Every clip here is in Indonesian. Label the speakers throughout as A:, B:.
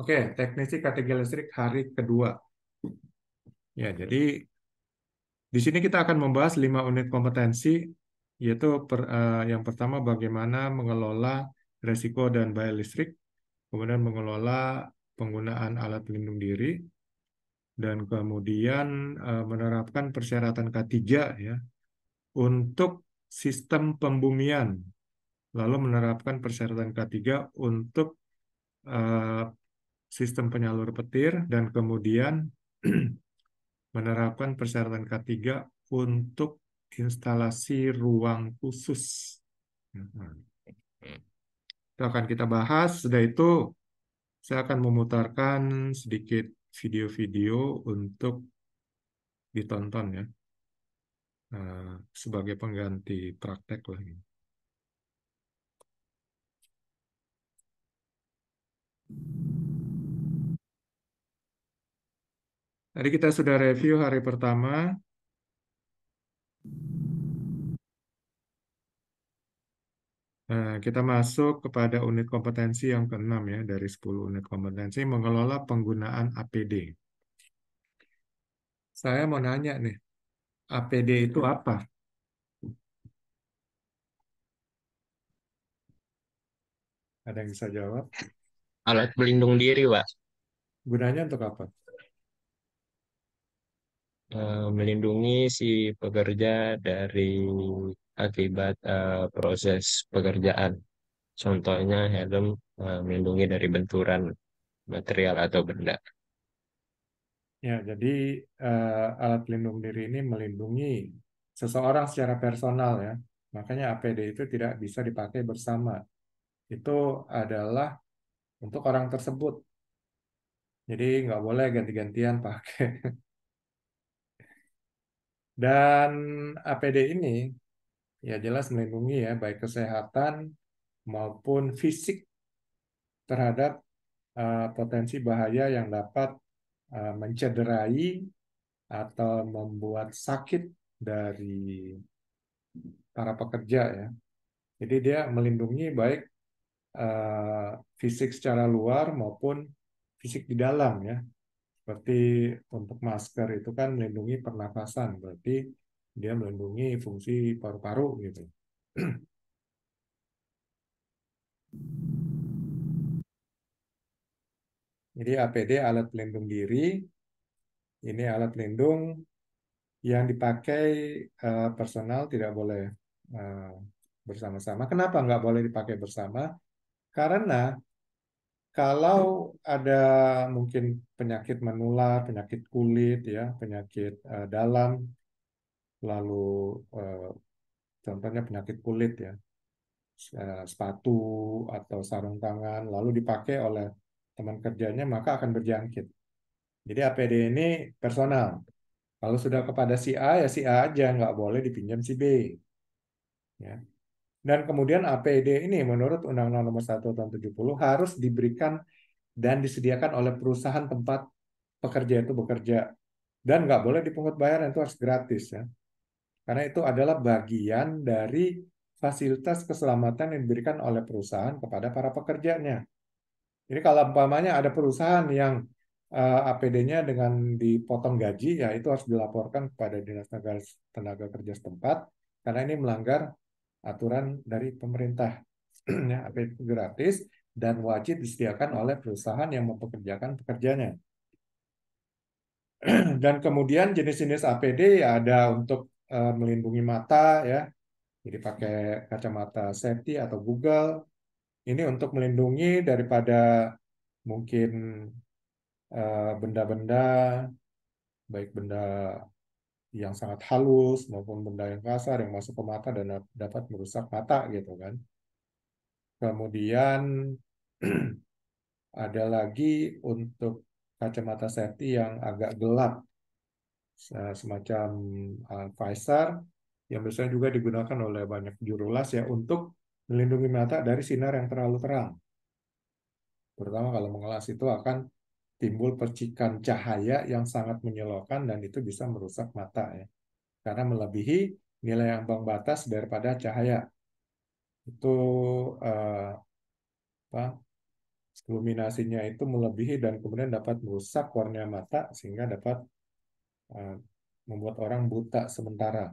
A: Oke, teknisi kategori listrik hari kedua. Ya, jadi di sini kita akan membahas lima unit kompetensi, yaitu per, uh, yang pertama bagaimana mengelola resiko dan bahaya listrik, kemudian mengelola penggunaan alat pelindung diri, dan kemudian uh, menerapkan persyaratan K3 ya untuk sistem pembumian, lalu menerapkan persyaratan K3 untuk uh, sistem penyalur petir, dan kemudian menerapkan persyaratan K3 untuk instalasi ruang khusus. Itu akan kita bahas. Sudah itu saya akan memutarkan sedikit video-video untuk ditonton ya. Uh, sebagai pengganti praktek lagi. Tadi kita sudah review hari pertama. Nah, kita masuk kepada unit kompetensi yang keenam ya, dari 10 unit kompetensi, mengelola penggunaan APD. Saya mau nanya nih, APD itu apa? Ada yang bisa jawab?
B: Alat pelindung diri, Pak.
A: Gunanya untuk apa?
B: Eh, melindungi si pekerja dari akibat uh, proses pekerjaan. Contohnya helm uh, melindungi dari benturan material atau benda.
A: Ya, jadi uh, alat pelindung diri ini melindungi seseorang secara personal ya. Makanya APD itu tidak bisa dipakai bersama. Itu adalah untuk orang tersebut. Jadi nggak boleh ganti-gantian pakai. Dan APD ini ya jelas melindungi ya baik kesehatan maupun fisik terhadap uh, potensi bahaya yang dapat uh, mencederai atau membuat sakit dari para pekerja ya. Jadi dia melindungi baik uh, fisik secara luar maupun fisik di dalam ya. Seperti untuk masker itu kan melindungi pernafasan, berarti dia melindungi fungsi paru-paru gitu. Jadi APD alat pelindung diri, ini alat pelindung yang dipakai uh, personal tidak boleh uh, bersama-sama. Kenapa nggak boleh dipakai bersama? Karena kalau ada mungkin penyakit menular, penyakit kulit, ya, penyakit uh, dalam, lalu uh, contohnya penyakit kulit ya, uh, sepatu atau sarung tangan, lalu dipakai oleh teman kerjanya, maka akan berjangkit. Jadi APD ini personal. Kalau sudah kepada si A, ya si A aja, nggak boleh dipinjam si B. Ya. Dan kemudian APD ini menurut Undang-Undang Nomor 1 Tahun 70 harus diberikan dan disediakan oleh perusahaan tempat pekerja itu bekerja dan nggak boleh dipungut bayar itu harus gratis ya. Karena itu adalah bagian dari fasilitas keselamatan yang diberikan oleh perusahaan kepada para pekerjanya. Jadi kalau umpamanya ada perusahaan yang uh, eh, APD-nya dengan dipotong gaji, ya itu harus dilaporkan kepada Dinas Tenaga Kerja setempat karena ini melanggar aturan dari pemerintah. ya, gratis dan wajib disediakan oleh perusahaan yang mempekerjakan pekerjanya. dan kemudian jenis-jenis APD ya ada untuk uh, melindungi mata ya. Jadi pakai kacamata safety atau Google. Ini untuk melindungi daripada mungkin eh, benda-benda uh, baik benda yang sangat halus maupun benda yang kasar yang masuk ke mata dan dapat merusak mata gitu kan. Kemudian ada lagi untuk kacamata safety yang agak gelap semacam uh, visor yang biasanya juga digunakan oleh banyak jurulas ya untuk melindungi mata dari sinar yang terlalu terang. Terutama kalau mengelas itu akan timbul percikan cahaya yang sangat menyilaukan dan itu bisa merusak mata ya. Karena melebihi nilai ambang batas daripada cahaya. Itu uh, apa, luminasinya itu melebihi dan kemudian dapat merusak kornea mata sehingga dapat uh, membuat orang buta sementara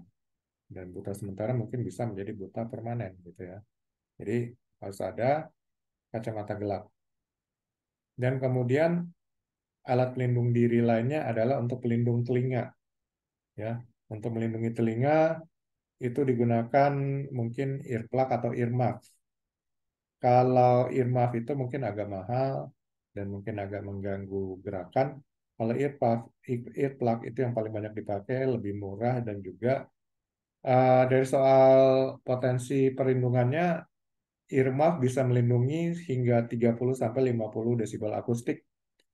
A: dan buta sementara mungkin bisa menjadi buta permanen gitu ya. Jadi harus ada kacamata gelap. Dan kemudian alat pelindung diri lainnya adalah untuk pelindung telinga. Ya, untuk melindungi telinga itu digunakan mungkin earplug atau earmuff. Kalau earmuff itu mungkin agak mahal dan mungkin agak mengganggu gerakan. Kalau earplug, earplug itu yang paling banyak dipakai, lebih murah dan juga uh, dari soal potensi perlindungannya, earmuff bisa melindungi hingga 30 sampai 50 desibel akustik.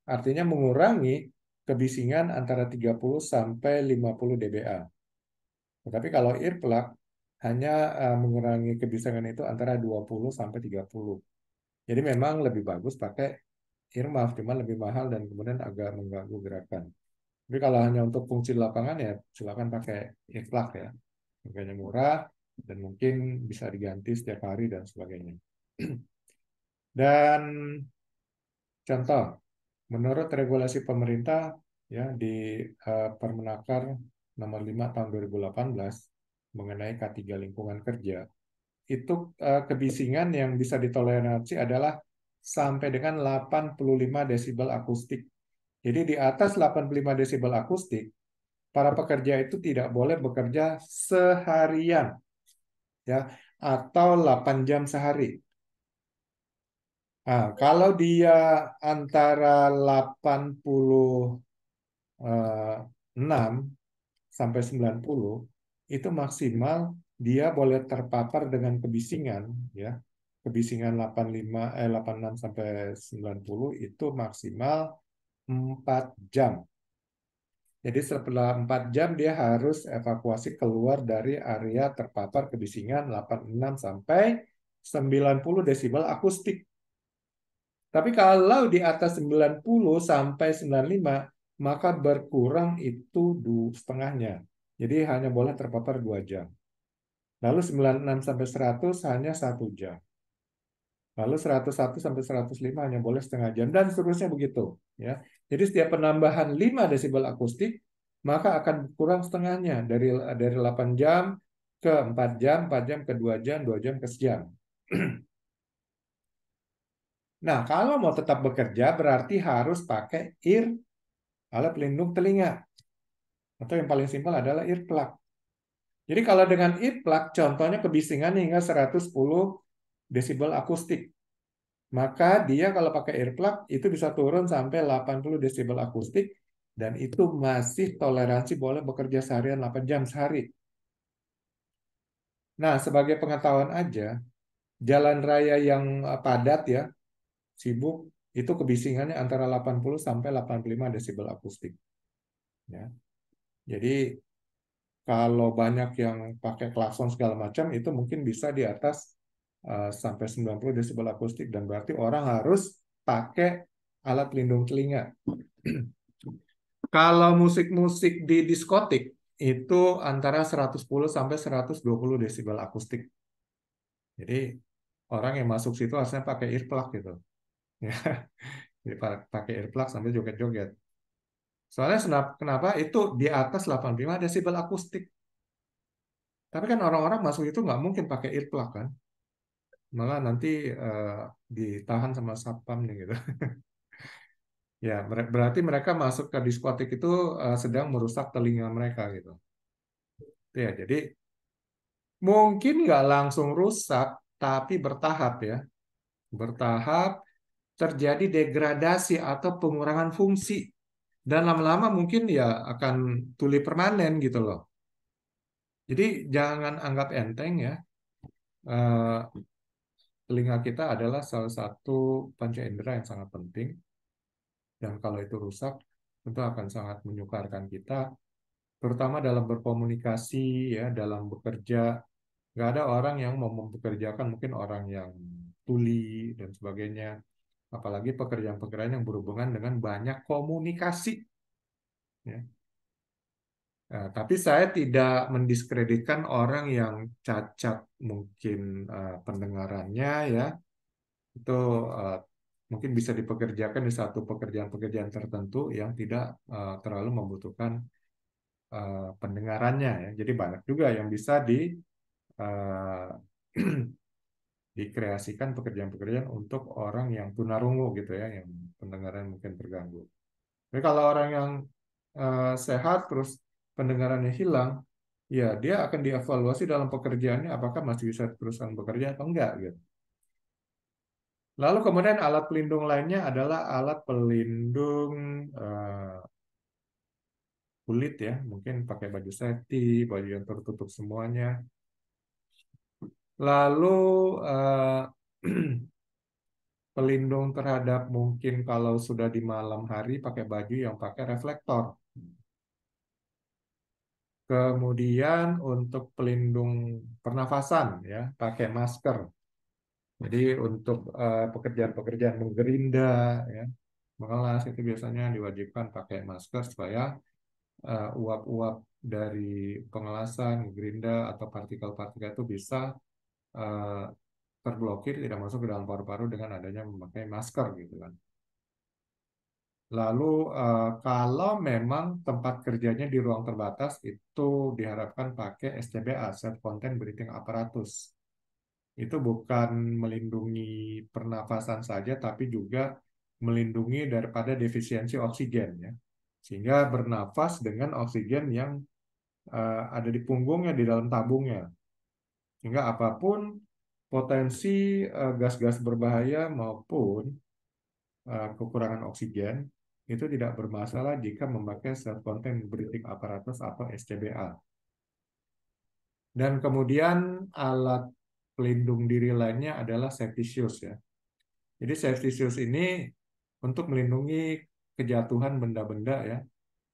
A: Artinya mengurangi kebisingan antara 30 sampai 50 dBA. Tetapi kalau earplug hanya uh, mengurangi kebisingan itu antara 20 sampai 30. Jadi memang lebih bagus pakai earmuff, cuma lebih mahal dan kemudian agak mengganggu gerakan. Tapi kalau hanya untuk fungsi lapangan ya silakan pakai earplug ya. Harganya murah dan mungkin bisa diganti setiap hari dan sebagainya. dan contoh, menurut regulasi pemerintah ya di uh, Permenaker nomor 5 tahun 2018 mengenai K3 lingkungan kerja, itu uh, kebisingan yang bisa ditoleransi adalah sampai dengan 85 desibel akustik. Jadi di atas 85 desibel akustik, para pekerja itu tidak boleh bekerja seharian ya atau 8 jam sehari. Nah, kalau dia antara 86 sampai 90 itu maksimal dia boleh terpapar dengan kebisingan ya. Kebisingan 85 eh 86 sampai 90 itu maksimal 4 jam. Jadi setelah 4 jam dia harus evakuasi keluar dari area terpapar kebisingan 86 sampai 90 desibel akustik. Tapi kalau di atas 90 sampai 95 maka berkurang itu setengahnya. Jadi hanya boleh terpapar dua jam. Lalu 96 sampai 100 hanya satu jam. Lalu 101 sampai 105 hanya boleh setengah jam dan seterusnya begitu. Ya, jadi setiap penambahan 5 desibel akustik maka akan kurang setengahnya dari dari 8 jam ke 4 jam, 4 jam ke 2 jam, 2 jam ke sejam. nah, kalau mau tetap bekerja berarti harus pakai ear alat pelindung telinga. Atau yang paling simpel adalah earplug. Jadi kalau dengan earplug, contohnya kebisingan hingga 110 desibel akustik. Maka dia kalau pakai earplug itu bisa turun sampai 80 desibel akustik dan itu masih toleransi boleh bekerja seharian 8 jam sehari. Nah, sebagai pengetahuan aja, jalan raya yang padat ya, sibuk, itu kebisingannya antara 80 sampai 85 desibel akustik. Ya. Jadi kalau banyak yang pakai klakson segala macam itu mungkin bisa di atas uh, sampai 90 desibel akustik dan berarti orang harus pakai alat pelindung telinga. kalau musik-musik di diskotik itu antara 110 sampai 120 desibel akustik. Jadi orang yang masuk situ harusnya pakai earplug gitu. Ya. Jadi pakai earplug sambil joget-joget. Soalnya kenapa itu di atas 85 desibel akustik. Tapi kan orang-orang masuk itu nggak mungkin pakai earplug kan. Malah nanti uh, ditahan sama satpam gitu. ya, berarti mereka masuk ke diskotik itu uh, sedang merusak telinga mereka gitu. Ya, jadi mungkin nggak langsung rusak, tapi bertahap ya. Bertahap terjadi degradasi atau pengurangan fungsi dan lama-lama mungkin ya akan tuli permanen gitu loh. Jadi jangan anggap enteng ya. Uh, telinga kita adalah salah satu panca indera yang sangat penting. Dan kalau itu rusak, tentu akan sangat menyukarkan kita, terutama dalam berkomunikasi, ya, dalam bekerja. Nggak ada orang yang mau mempekerjakan mungkin orang yang tuli dan sebagainya apalagi pekerjaan-pekerjaan yang berhubungan dengan banyak komunikasi. Ya. Nah, tapi saya tidak mendiskreditkan orang yang cacat mungkin uh, pendengarannya ya itu uh, mungkin bisa dipekerjakan di satu pekerjaan-pekerjaan tertentu yang tidak uh, terlalu membutuhkan uh, pendengarannya ya. Jadi banyak juga yang bisa di uh, dikreasikan pekerjaan-pekerjaan untuk orang yang tunarungu gitu ya, yang pendengaran mungkin terganggu. Tapi kalau orang yang uh, sehat terus pendengarannya hilang, ya dia akan dievaluasi dalam pekerjaannya apakah masih bisa teruskan bekerja atau enggak gitu. Lalu kemudian alat pelindung lainnya adalah alat pelindung uh, kulit ya, mungkin pakai baju safety, baju yang tertutup semuanya. Lalu uh, pelindung terhadap mungkin kalau sudah di malam hari pakai baju yang pakai reflektor. Kemudian untuk pelindung pernafasan ya, pakai masker. Jadi untuk uh, pekerjaan-pekerjaan menggerinda ya, mengelas itu biasanya diwajibkan pakai masker supaya uh, uap-uap dari pengelasan, gerinda atau partikel-partikel itu bisa uh, terblokir, tidak masuk ke dalam paru-paru dengan adanya memakai masker gitu kan. Lalu uh, kalau memang tempat kerjanya di ruang terbatas itu diharapkan pakai SCBA, Self Content Breathing Apparatus. Itu bukan melindungi pernafasan saja, tapi juga melindungi daripada defisiensi oksigen ya. Sehingga bernafas dengan oksigen yang uh, ada di punggungnya, di dalam tabungnya. Sehingga apa pun potensi uh, gas-gas berbahaya maupun uh, kekurangan oksigen itu tidak bermasalah jika memakai self-contained breathing apparatus atau SCBA. Dan kemudian alat pelindung diri lainnya adalah safety shoes ya. Jadi safety shoes ini untuk melindungi kejatuhan benda-benda ya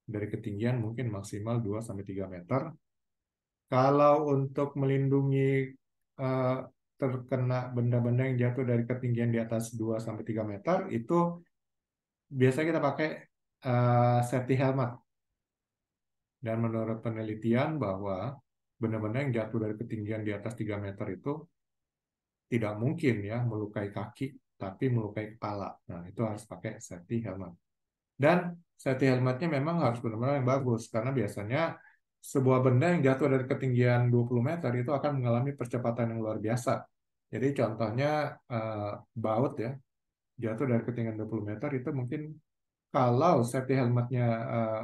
A: dari ketinggian mungkin maksimal 2 sampai 3 meter. Kalau untuk melindungi uh, terkena benda-benda yang jatuh dari ketinggian di atas 2 sampai 3 meter itu biasanya kita pakai uh, safety helmet. Dan menurut penelitian bahwa benda-benda yang jatuh dari ketinggian di atas 3 meter itu tidak mungkin ya melukai kaki, tapi melukai kepala. Nah, itu harus pakai safety helmet. Dan safety helmetnya memang harus benar-benar yang bagus, karena biasanya sebuah benda yang jatuh dari ketinggian 20 meter itu akan mengalami percepatan yang luar biasa. Jadi contohnya uh, baut ya, jatuh dari ketinggian 20 meter itu mungkin kalau safety helmetnya uh,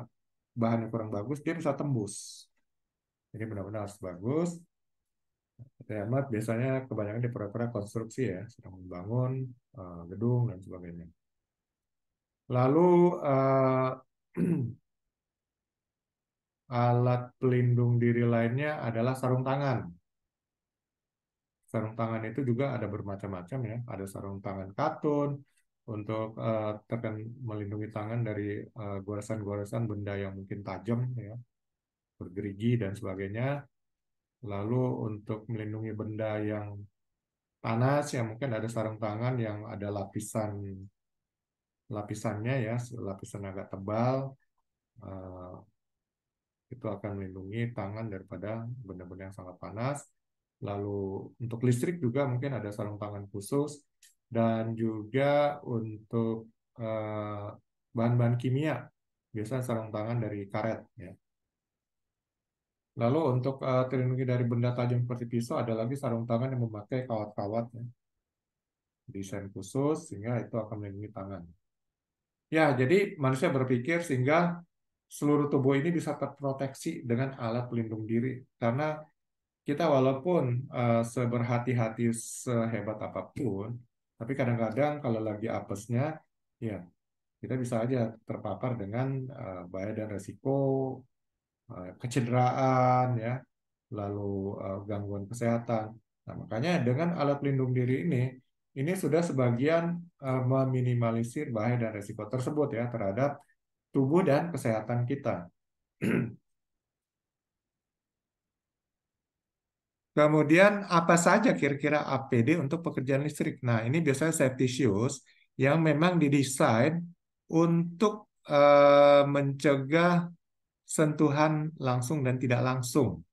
A: bahannya kurang bagus dia bisa tembus. Jadi benar-benar harus bagus. Safety helmet biasanya kebanyakan di proyek konstruksi ya sedang membangun uh, gedung dan sebagainya. Lalu alat pelindung diri lainnya adalah sarung tangan sarung tangan itu juga ada bermacam-macam ya. Ada sarung tangan katun untuk uh, tekan melindungi tangan dari uh, goresan-goresan benda yang mungkin tajam ya, bergerigi dan sebagainya. Lalu untuk melindungi benda yang panas ya mungkin ada sarung tangan yang ada lapisan lapisannya ya, lapisan agak tebal. Uh, itu akan melindungi tangan daripada benda-benda yang sangat panas Lalu untuk listrik juga mungkin ada sarung tangan khusus dan juga untuk eh, bahan-bahan kimia biasanya sarung tangan dari karet ya. Lalu untuk uh, terlindungi dari benda tajam seperti pisau ada lagi sarung tangan yang memakai kawat-kawat ya. Desain khusus sehingga itu akan melindungi tangan. Ya, jadi manusia berpikir sehingga seluruh tubuh ini bisa terproteksi dengan alat pelindung diri karena kita walaupun uh, seberhati-hati sehebat apa pun, tapi kadang-kadang kalau lagi apesnya, ya kita bisa aja terpapar dengan uh, bahaya dan resiko uh, kecederaan, ya, lalu uh, gangguan kesehatan. Nah, makanya dengan alat pelindung diri ini, ini sudah sebagian uh, meminimalisir bahaya dan resiko tersebut ya terhadap tubuh dan kesehatan kita. Kemudian apa saja kira-kira APD untuk pekerjaan listrik? Nah, ini biasanya safety shoes yang memang didesain untuk uh, mencegah sentuhan langsung dan tidak langsung.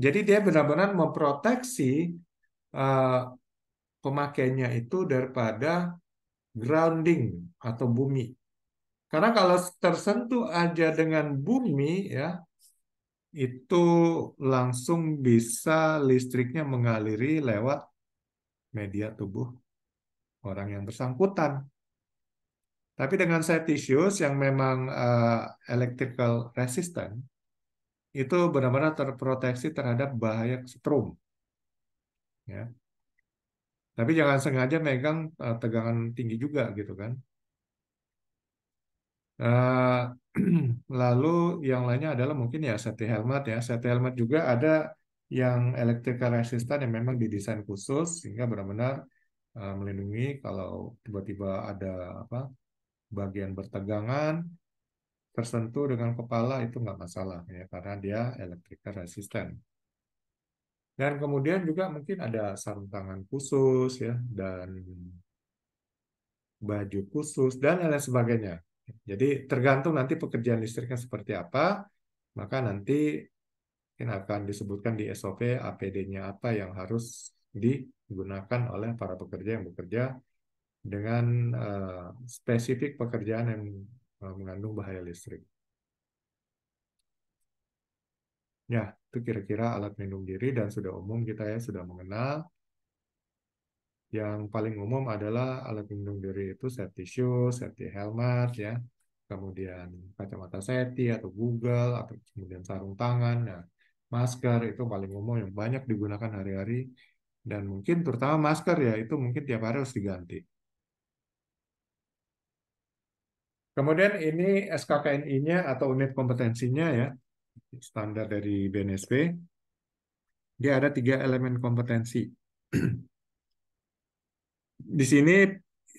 A: Jadi dia benar-benar memproteksi uh, pemakainya itu daripada grounding atau bumi. Karena kalau tersentuh aja dengan bumi ya, itu langsung bisa listriknya mengaliri lewat media tubuh orang yang bersangkutan. Tapi dengan set tissues yang memang uh, electrical resistant, itu benar-benar terproteksi terhadap bahaya setrum. Ya. Tapi jangan sengaja megang uh, tegangan tinggi juga gitu kan. Uh, lalu yang lainnya adalah mungkin ya safety helmet ya. Safety helmet juga ada yang electrical resistant yang memang didesain khusus sehingga benar-benar uh, melindungi kalau tiba-tiba ada apa bagian bertegangan tersentuh dengan kepala itu nggak masalah ya karena dia electrical resistant. Dan kemudian juga mungkin ada sarung tangan khusus ya dan baju khusus dan lain sebagainya. Jadi tergantung nanti pekerjaan listriknya seperti apa, maka nanti mungkin akan disebutkan di SOP APD-nya apa yang harus digunakan oleh para pekerja yang bekerja dengan uh, spesifik pekerjaan yang uh, mengandung bahaya listrik. Ya, itu kira-kira alat pelindung diri dan sudah umum kita ya sudah mengenal. Yang paling umum adalah alat pelindung diri itu safety shoes, safety helmet ya, kemudian kacamata safety atau Google atau kemudian sarung tangan, nah, masker itu paling umum yang banyak digunakan hari-hari dan mungkin terutama masker ya itu mungkin tiap hari harus diganti. Kemudian ini SKKNI-nya atau unit kompetensinya ya, standar dari BNSP. Dia ada tiga elemen kompetensi. Di sini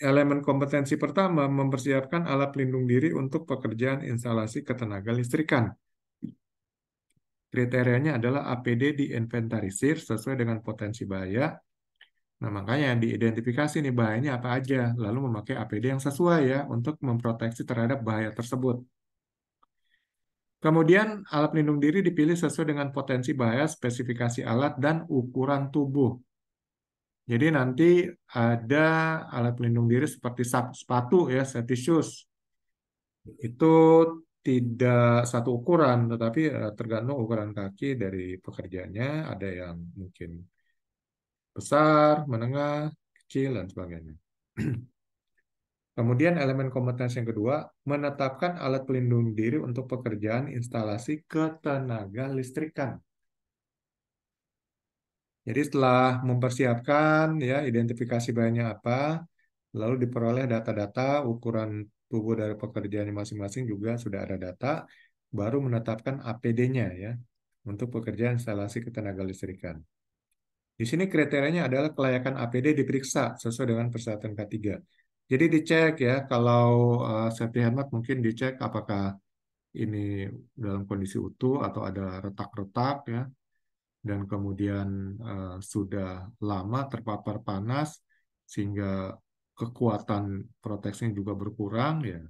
A: elemen kompetensi pertama mempersiapkan alat pelindung diri untuk pekerjaan instalasi ketenaga listrikan. Kriterianya adalah APD diinventarisir sesuai dengan potensi bahaya Nah, makanya diidentifikasi nih bahayanya apa aja, lalu memakai APD yang sesuai ya untuk memproteksi terhadap bahaya tersebut. Kemudian alat pelindung diri dipilih sesuai dengan potensi bahaya, spesifikasi alat, dan ukuran tubuh. Jadi nanti ada alat pelindung diri seperti sepatu ya, safety shoes. Itu tidak satu ukuran, tetapi eh, tergantung ukuran kaki dari pekerjanya. Ada yang mungkin besar, menengah, kecil, dan sebagainya. Kemudian elemen kompetensi yang kedua, menetapkan alat pelindung diri untuk pekerjaan instalasi ketenaga listrikan. Jadi setelah mempersiapkan ya identifikasi bahannya apa, lalu diperoleh data-data ukuran tubuh dari pekerjaan masing-masing juga sudah ada data, baru menetapkan APD-nya ya untuk pekerjaan instalasi ketenaga listrikan. Di sini kriterianya adalah kelayakan APD diperiksa sesuai dengan persyaratan K3. Jadi dicek ya, kalau uh, safety helmet mungkin dicek apakah ini dalam kondisi utuh atau ada retak-retak ya, dan kemudian uh, sudah lama terpapar panas sehingga kekuatan proteksinya juga berkurang ya.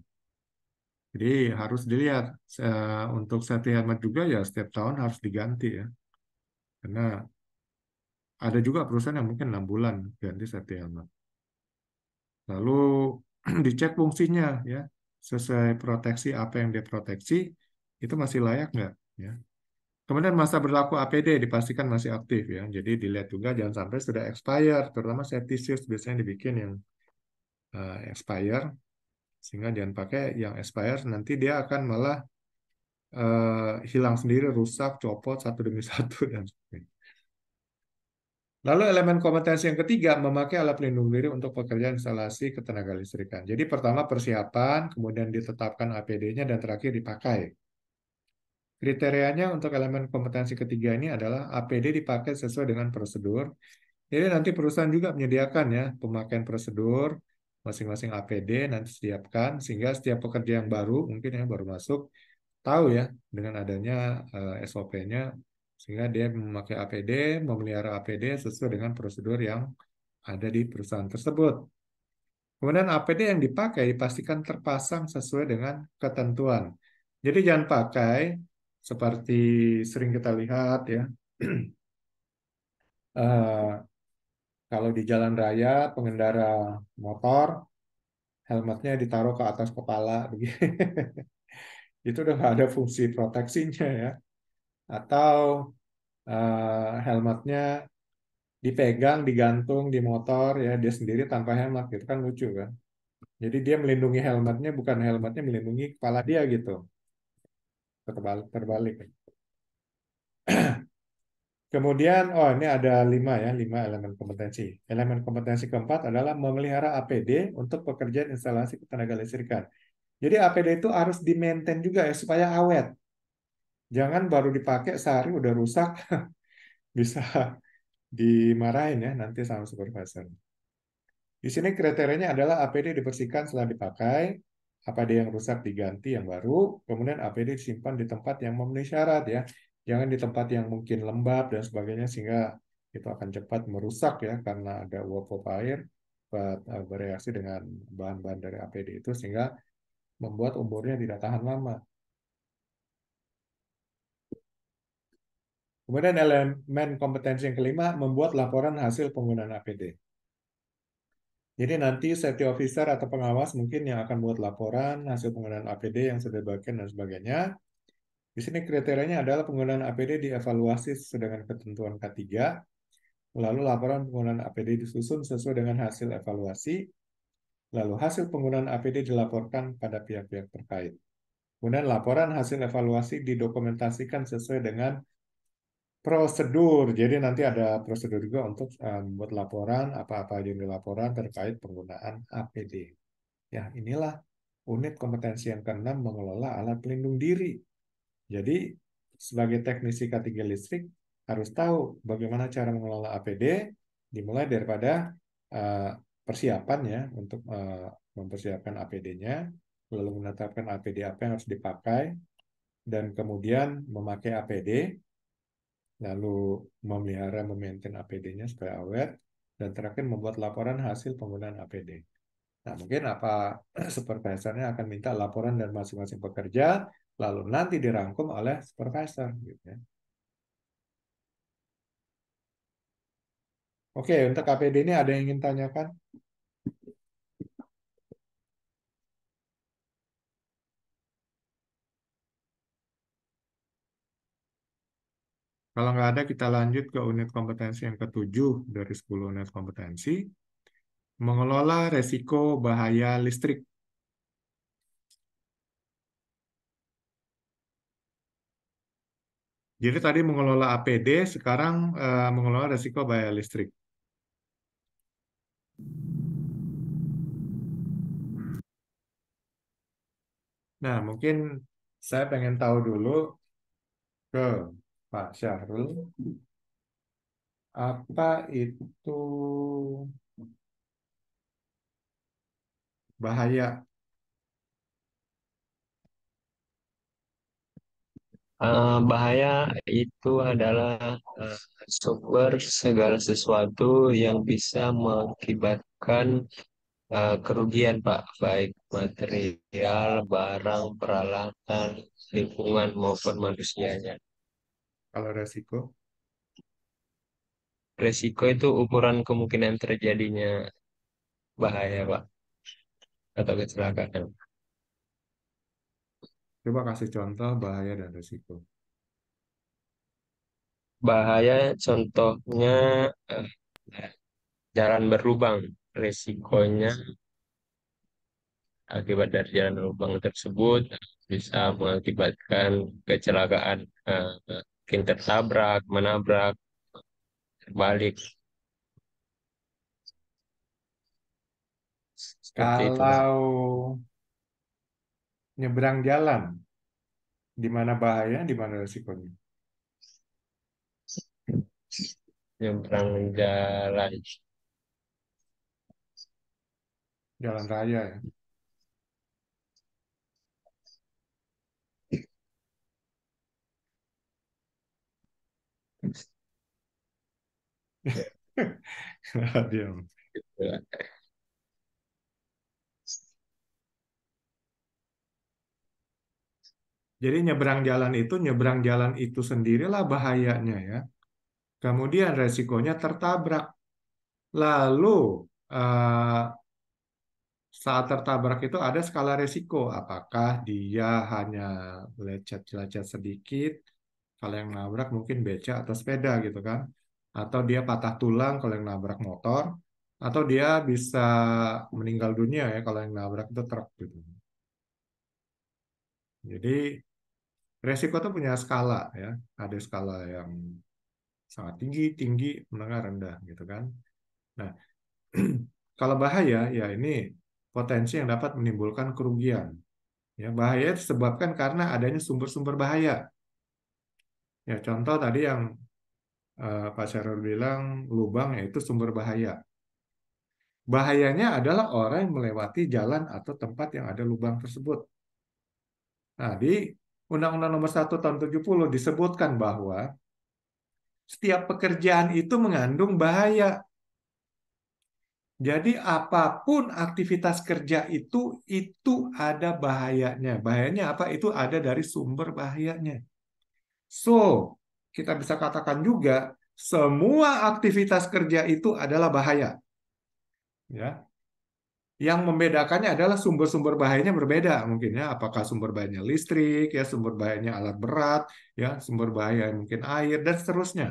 A: Jadi harus dilihat uh, untuk safety helmet juga ya setiap tahun harus diganti ya. Karena ada juga perusahaan yang mungkin enam bulan ganti safety helmet. Lalu dicek fungsinya ya, sesuai proteksi apa yang dia proteksi itu masih layak nggak ya. Kemudian masa berlaku APD dipastikan masih aktif ya. Jadi dilihat juga jangan sampai sudah expire, terutama safety shoes biasanya dibikin yang uh, expire sehingga jangan pakai yang expire nanti dia akan malah uh, hilang sendiri, rusak, copot satu demi satu dan sebagainya. Lalu elemen kompetensi yang ketiga, memakai alat pelindung diri untuk pekerjaan instalasi ketenaga listrikan. Jadi pertama persiapan, kemudian ditetapkan APD-nya, dan terakhir dipakai. Kriterianya untuk elemen kompetensi ketiga ini adalah APD dipakai sesuai dengan prosedur. Jadi nanti perusahaan juga menyediakan ya pemakaian prosedur masing-masing APD nanti siapkan sehingga setiap pekerja yang baru mungkin yang baru masuk tahu ya dengan adanya uh, eh, SOP-nya sehingga dia memakai APD, memelihara APD sesuai dengan prosedur yang ada di perusahaan tersebut. Kemudian APD yang dipakai dipastikan terpasang sesuai dengan ketentuan. Jadi jangan pakai seperti sering kita lihat ya. uh, kalau di jalan raya pengendara motor helmetnya ditaruh ke atas kepala itu udah nggak ada fungsi proteksinya ya. Atau uh, helmetnya dipegang, digantung di motor ya dia sendiri tanpa helmet gitu kan lucu kan. Jadi dia melindungi helmetnya bukan helmetnya melindungi kepala dia gitu. Terbalik, terbalik. Kemudian, oh ini ada lima ya, lima elemen kompetensi. Elemen kompetensi keempat adalah memelihara APD untuk pekerjaan instalasi ketenaga listrikan. Jadi APD itu harus di-maintain juga ya supaya awet. Jangan baru dipakai sehari udah rusak, bisa dimarahin ya nanti sama supervisor. Di sini kriterianya adalah APD dibersihkan setelah dipakai, APD yang rusak diganti yang baru, kemudian APD disimpan di tempat yang memenuhi syarat ya jangan di tempat yang mungkin lembab dan sebagainya sehingga itu akan cepat merusak ya karena ada uap-uap air eh, bereaksi dengan bahan-bahan dari APD itu sehingga membuat umurnya tidak tahan lama. Kemudian elemen kompetensi yang kelima membuat laporan hasil penggunaan APD. Jadi nanti safety officer atau pengawas mungkin yang akan buat laporan hasil penggunaan APD yang sudah dibagikan dan sebagainya. Di sini kriterianya adalah penggunaan APD dievaluasi sesuai dengan ketentuan K3, lalu laporan penggunaan APD disusun sesuai dengan hasil evaluasi, lalu hasil penggunaan APD dilaporkan pada pihak-pihak terkait. Kemudian laporan hasil evaluasi didokumentasikan sesuai dengan prosedur. Jadi nanti ada prosedur juga untuk membuat laporan, apa-apa yang dilaporan terkait penggunaan APD. Ya, inilah unit kompetensi yang keenam mengelola alat pelindung diri. Jadi sebagai teknisi K3 listrik harus tahu bagaimana cara mengelola APD dimulai daripada uh, persiapan ya untuk uh, mempersiapkan APD-nya, lalu menetapkan APD apa yang harus dipakai, dan kemudian memakai APD, lalu memelihara, memaintain APD-nya supaya awet, dan terakhir membuat laporan hasil penggunaan APD. Nah, mungkin apa supervisornya akan minta laporan dari masing-masing pekerja lalu nanti dirangkum oleh supervisor gitu ya. Oke, untuk KPD ini ada yang ingin tanyakan? Kalau nggak ada, kita lanjut ke unit kompetensi yang ketujuh dari 10 unit kompetensi. Mengelola resiko bahaya listrik. Jadi tadi mengelola APD, sekarang uh, mengelola resiko bahaya listrik. Nah, mungkin saya pengen tahu dulu ke Pak Syahrul, apa itu bahaya
B: uh, bahaya itu adalah uh, sumber segala sesuatu yang bisa mengakibatkan uh, kerugian Pak, baik material, barang, peralatan, lingkungan maupun manusianya.
A: Kalau resiko?
B: Resiko itu ukuran kemungkinan terjadinya bahaya Pak atau kecelakaan.
A: Coba kasih contoh bahaya dan risiko.
B: Bahaya contohnya eh, jalan berlubang. Risikonya akibat dari jalan berlubang tersebut bisa mengakibatkan kecelakaan eh, mungkin tertabrak, menabrak, terbalik.
A: Seperti Kalau nyebrang jalan, di mana bahaya, di mana resikonya?
B: Nyebrang jalan.
A: Jalan raya ya. Jadi nyebrang jalan itu, nyebrang jalan itu sendirilah bahayanya ya. Kemudian resikonya tertabrak. Lalu uh, saat tertabrak itu ada skala resiko. Apakah dia hanya lecet-lecet sedikit, kalau yang nabrak mungkin beca atau sepeda gitu kan. Atau dia patah tulang kalau yang nabrak motor. Atau dia bisa meninggal dunia ya kalau yang nabrak itu truk gitu. Jadi resiko itu punya skala ya. Ada skala yang sangat tinggi, tinggi, menengah, rendah gitu kan. Nah, kalau bahaya ya ini potensi yang dapat menimbulkan kerugian. Ya, bahaya disebabkan karena adanya sumber-sumber bahaya. Ya, contoh tadi yang uh, Pak Syarul bilang lubang yaitu sumber bahaya. Bahayanya adalah orang yang melewati jalan atau tempat yang ada lubang tersebut. Nah, di Undang-Undang Nomor 1 Tahun 70 disebutkan bahwa setiap pekerjaan itu mengandung bahaya. Jadi apa pun aktivitas kerja itu itu ada bahayanya. Bahayanya apa? Itu ada dari sumber bahayanya. So, kita bisa katakan juga semua aktivitas kerja itu adalah bahaya. Ya. Yang membedakannya adalah sumber-sumber bahayanya berbeda mungkin ya. Apakah sumber bahayanya listrik, ya sumber bahayanya alat berat, ya sumber bahaya mungkin air dan seterusnya.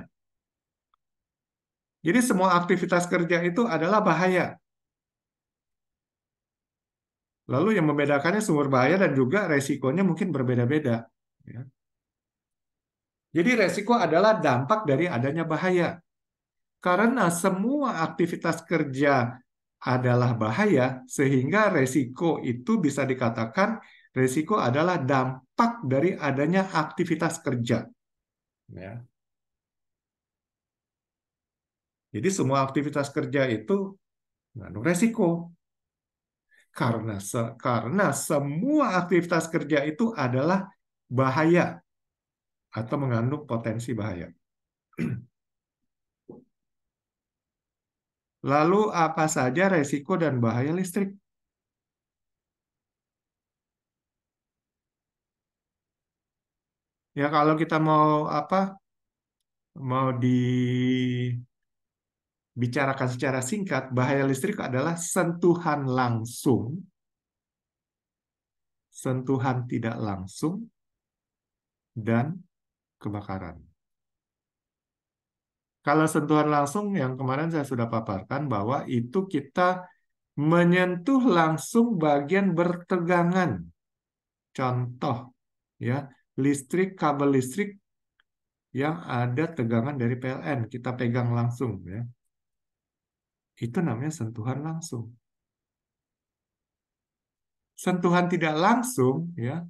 A: Jadi semua aktivitas kerja itu adalah bahaya. Lalu yang membedakannya sumber bahaya dan juga resikonya mungkin berbeda-beda. Ya. Jadi resiko adalah dampak dari adanya bahaya. Karena semua aktivitas kerja adalah bahaya, sehingga resiko itu bisa dikatakan resiko adalah dampak dari adanya aktivitas kerja. Ya. Jadi semua aktivitas kerja itu mengandung resiko. Karena se karena semua aktivitas kerja itu adalah bahaya atau mengandung potensi bahaya. Lalu apa saja resiko dan bahaya listrik? Ya kalau kita mau apa? Mau di bicarakan secara singkat, bahaya listrik adalah sentuhan langsung, sentuhan tidak langsung, dan kebakaran. Kalau sentuhan langsung yang kemarin saya sudah paparkan bahwa itu kita menyentuh langsung bagian bertegangan. Contoh ya, listrik kabel listrik yang ada tegangan dari PLN kita pegang langsung ya. Itu namanya sentuhan langsung. Sentuhan tidak langsung ya,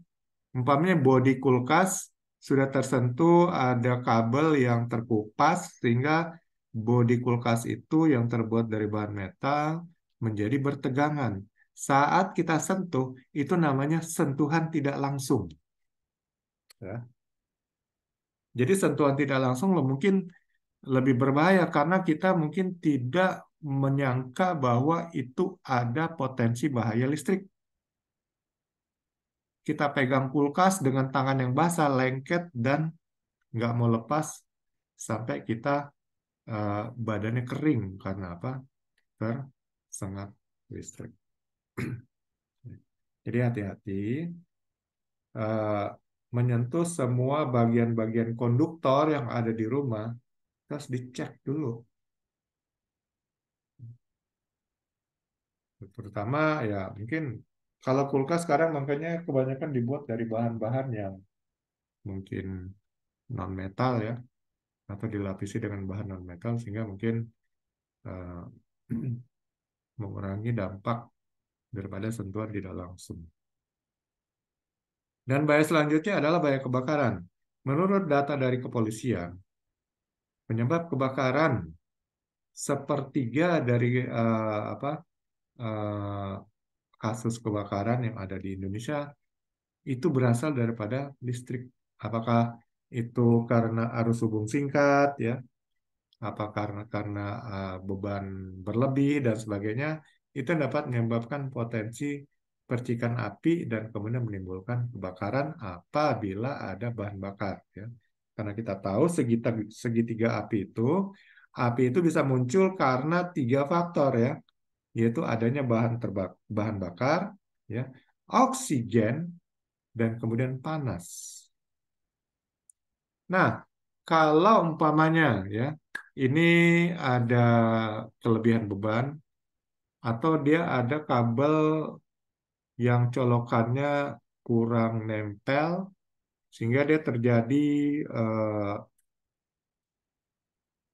A: umpamanya bodi kulkas sudah tersentuh ada kabel yang terkupas sehingga bodi kulkas itu yang terbuat dari bahan metal menjadi bertegangan. Saat kita sentuh itu namanya sentuhan tidak langsung. Ya. Jadi sentuhan tidak langsung mungkin lebih berbahaya karena kita mungkin tidak menyangka bahwa itu ada potensi bahaya listrik kita pegang kulkas dengan tangan yang basah, lengket, dan nggak mau lepas sampai kita uh, badannya kering. Karena apa? Tersengat listrik. Jadi hati-hati. Uh, menyentuh semua bagian-bagian konduktor yang ada di rumah, terus dicek dulu. Terutama ya mungkin kalau kulkas sekarang makanya kebanyakan dibuat dari bahan-bahan yang mungkin non metal ya atau dilapisi dengan bahan non metal sehingga mungkin uh, mengurangi dampak daripada sentuhan tidak langsung. Dan bahaya selanjutnya adalah bahaya kebakaran. Menurut data dari kepolisian, penyebab kebakaran sepertiga dari uh, apa uh, kasus kebakaran yang ada di Indonesia itu berasal daripada listrik. Apakah itu karena arus hubung singkat, ya, apa karena karena uh, beban berlebih dan sebagainya, itu dapat menyebabkan potensi percikan api dan kemudian menimbulkan kebakaran apabila ada bahan bakar. Ya. Karena kita tahu segitiga, segitiga api itu, api itu bisa muncul karena tiga faktor ya. Yaitu adanya bahan terbak bahan bakar, ya, oksigen, dan kemudian panas. Nah, kalau umpamanya ya ini ada kelebihan beban atau dia ada kabel yang colokannya kurang nempel sehingga dia terjadi eh,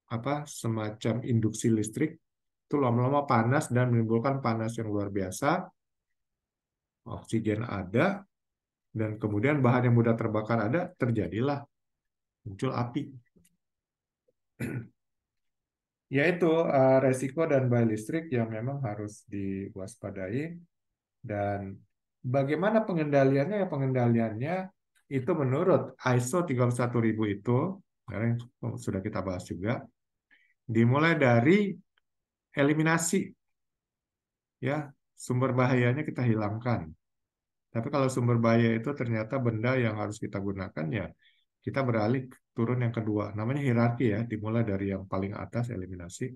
A: apa semacam induksi listrik itu lama-lama panas dan menimbulkan panas yang luar biasa. Oksigen ada dan kemudian bahan yang mudah terbakar ada terjadilah muncul api. Yaitu uh, resiko dan bahaya listrik yang memang harus diwaspadai dan bagaimana pengendaliannya? Ya pengendaliannya itu menurut ISO 31000 itu yang sudah kita bahas juga dimulai dari eliminasi ya sumber bahayanya kita hilangkan tapi kalau sumber bahaya itu ternyata benda yang harus kita gunakan ya kita beralih turun yang kedua. Namanya hierarki ya, dimulai dari yang paling atas eliminasi.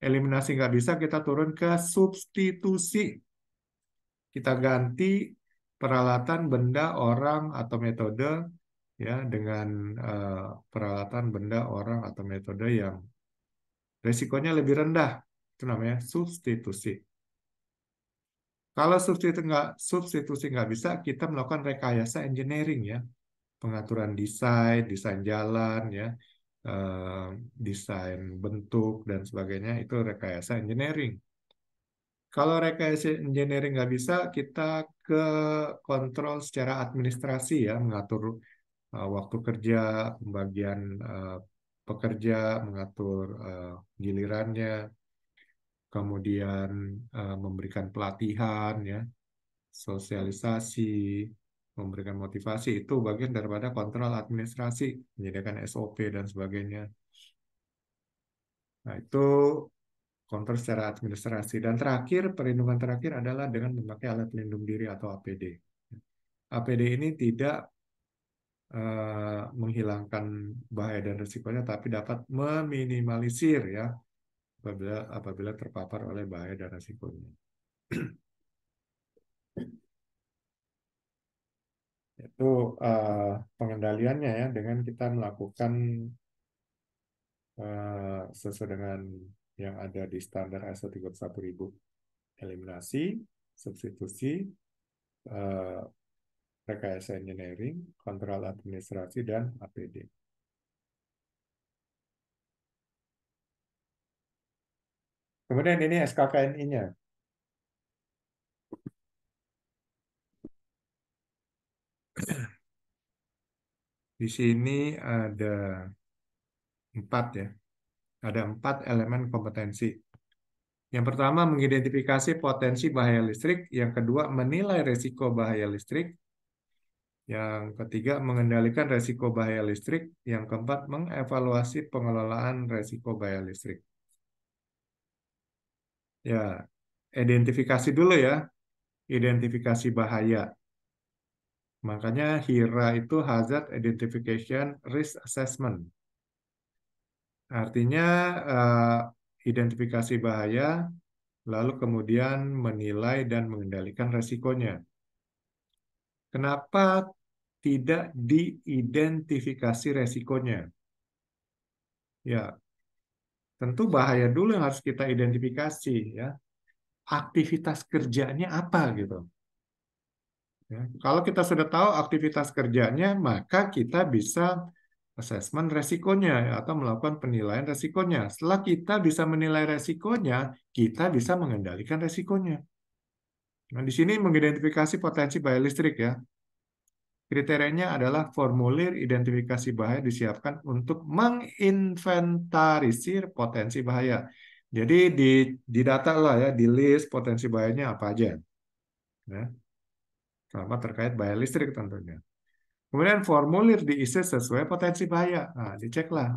A: Eliminasi nggak bisa, kita turun ke substitusi. Kita ganti peralatan, benda, orang, atau metode ya dengan uh, peralatan, benda, orang, atau metode yang resikonya lebih rendah. Itu namanya substitusi. Kalau substitusi nggak substitusi nggak bisa, kita melakukan rekayasa engineering ya pengaturan desain, desain jalan, ya, eh, desain bentuk dan sebagainya itu rekayasa engineering. Kalau rekayasa engineering nggak bisa, kita ke kontrol secara administrasi ya, mengatur uh, waktu kerja, pembagian uh, pekerja, mengatur gilirannya, kemudian uh, memberikan pelatihan ya, sosialisasi, memberikan motivasi itu bagian daripada kontrol administrasi, menyediakan SOP dan sebagainya. Nah, itu kontrol secara administrasi. Dan terakhir, perlindungan terakhir adalah dengan memakai alat pelindung diri atau APD. APD ini tidak uh, menghilangkan bahaya dan risikonya, tapi dapat meminimalisir ya apabila apabila terpapar oleh bahaya dan risikonya. itu uh, pengendaliannya ya dengan kita melakukan uh, sesuai dengan yang ada di standar ISO 31000 eliminasi, substitusi, uh, rekayasa engineering, kontrol administrasi dan APD. Kemudian ini SKKNI-nya. Di sini ada empat ya. Ada empat elemen kompetensi. Yang pertama mengidentifikasi potensi bahaya listrik. Yang kedua menilai resiko bahaya listrik. Yang ketiga mengendalikan resiko bahaya listrik. Yang keempat mengevaluasi pengelolaan resiko bahaya listrik. Ya, identifikasi dulu ya. Identifikasi bahaya. Makanya HIRA itu Hazard Identification Risk Assessment. Artinya uh, identifikasi bahaya, lalu kemudian menilai dan mengendalikan resikonya. Kenapa tidak diidentifikasi resikonya? Ya, tentu bahaya dulu yang harus kita identifikasi ya. Aktivitas kerjanya apa gitu. Ya, kalau kita sudah tahu aktivitas kerjanya, maka kita bisa asesmen resikonya ya, atau melakukan penilaian resikonya. Setelah kita bisa menilai resikonya, kita bisa mengendalikan resikonya. Nah, di sini mengidentifikasi potensi bahaya listrik ya. Kriterianya adalah formulir identifikasi bahaya disiapkan untuk menginventarisir potensi bahaya. Jadi di, di lah ya, di list potensi bahayanya apa aja. Ya selama terkait bahaya listrik tentunya. Kemudian formulir diisi sesuai potensi bahaya. Nah, diceklah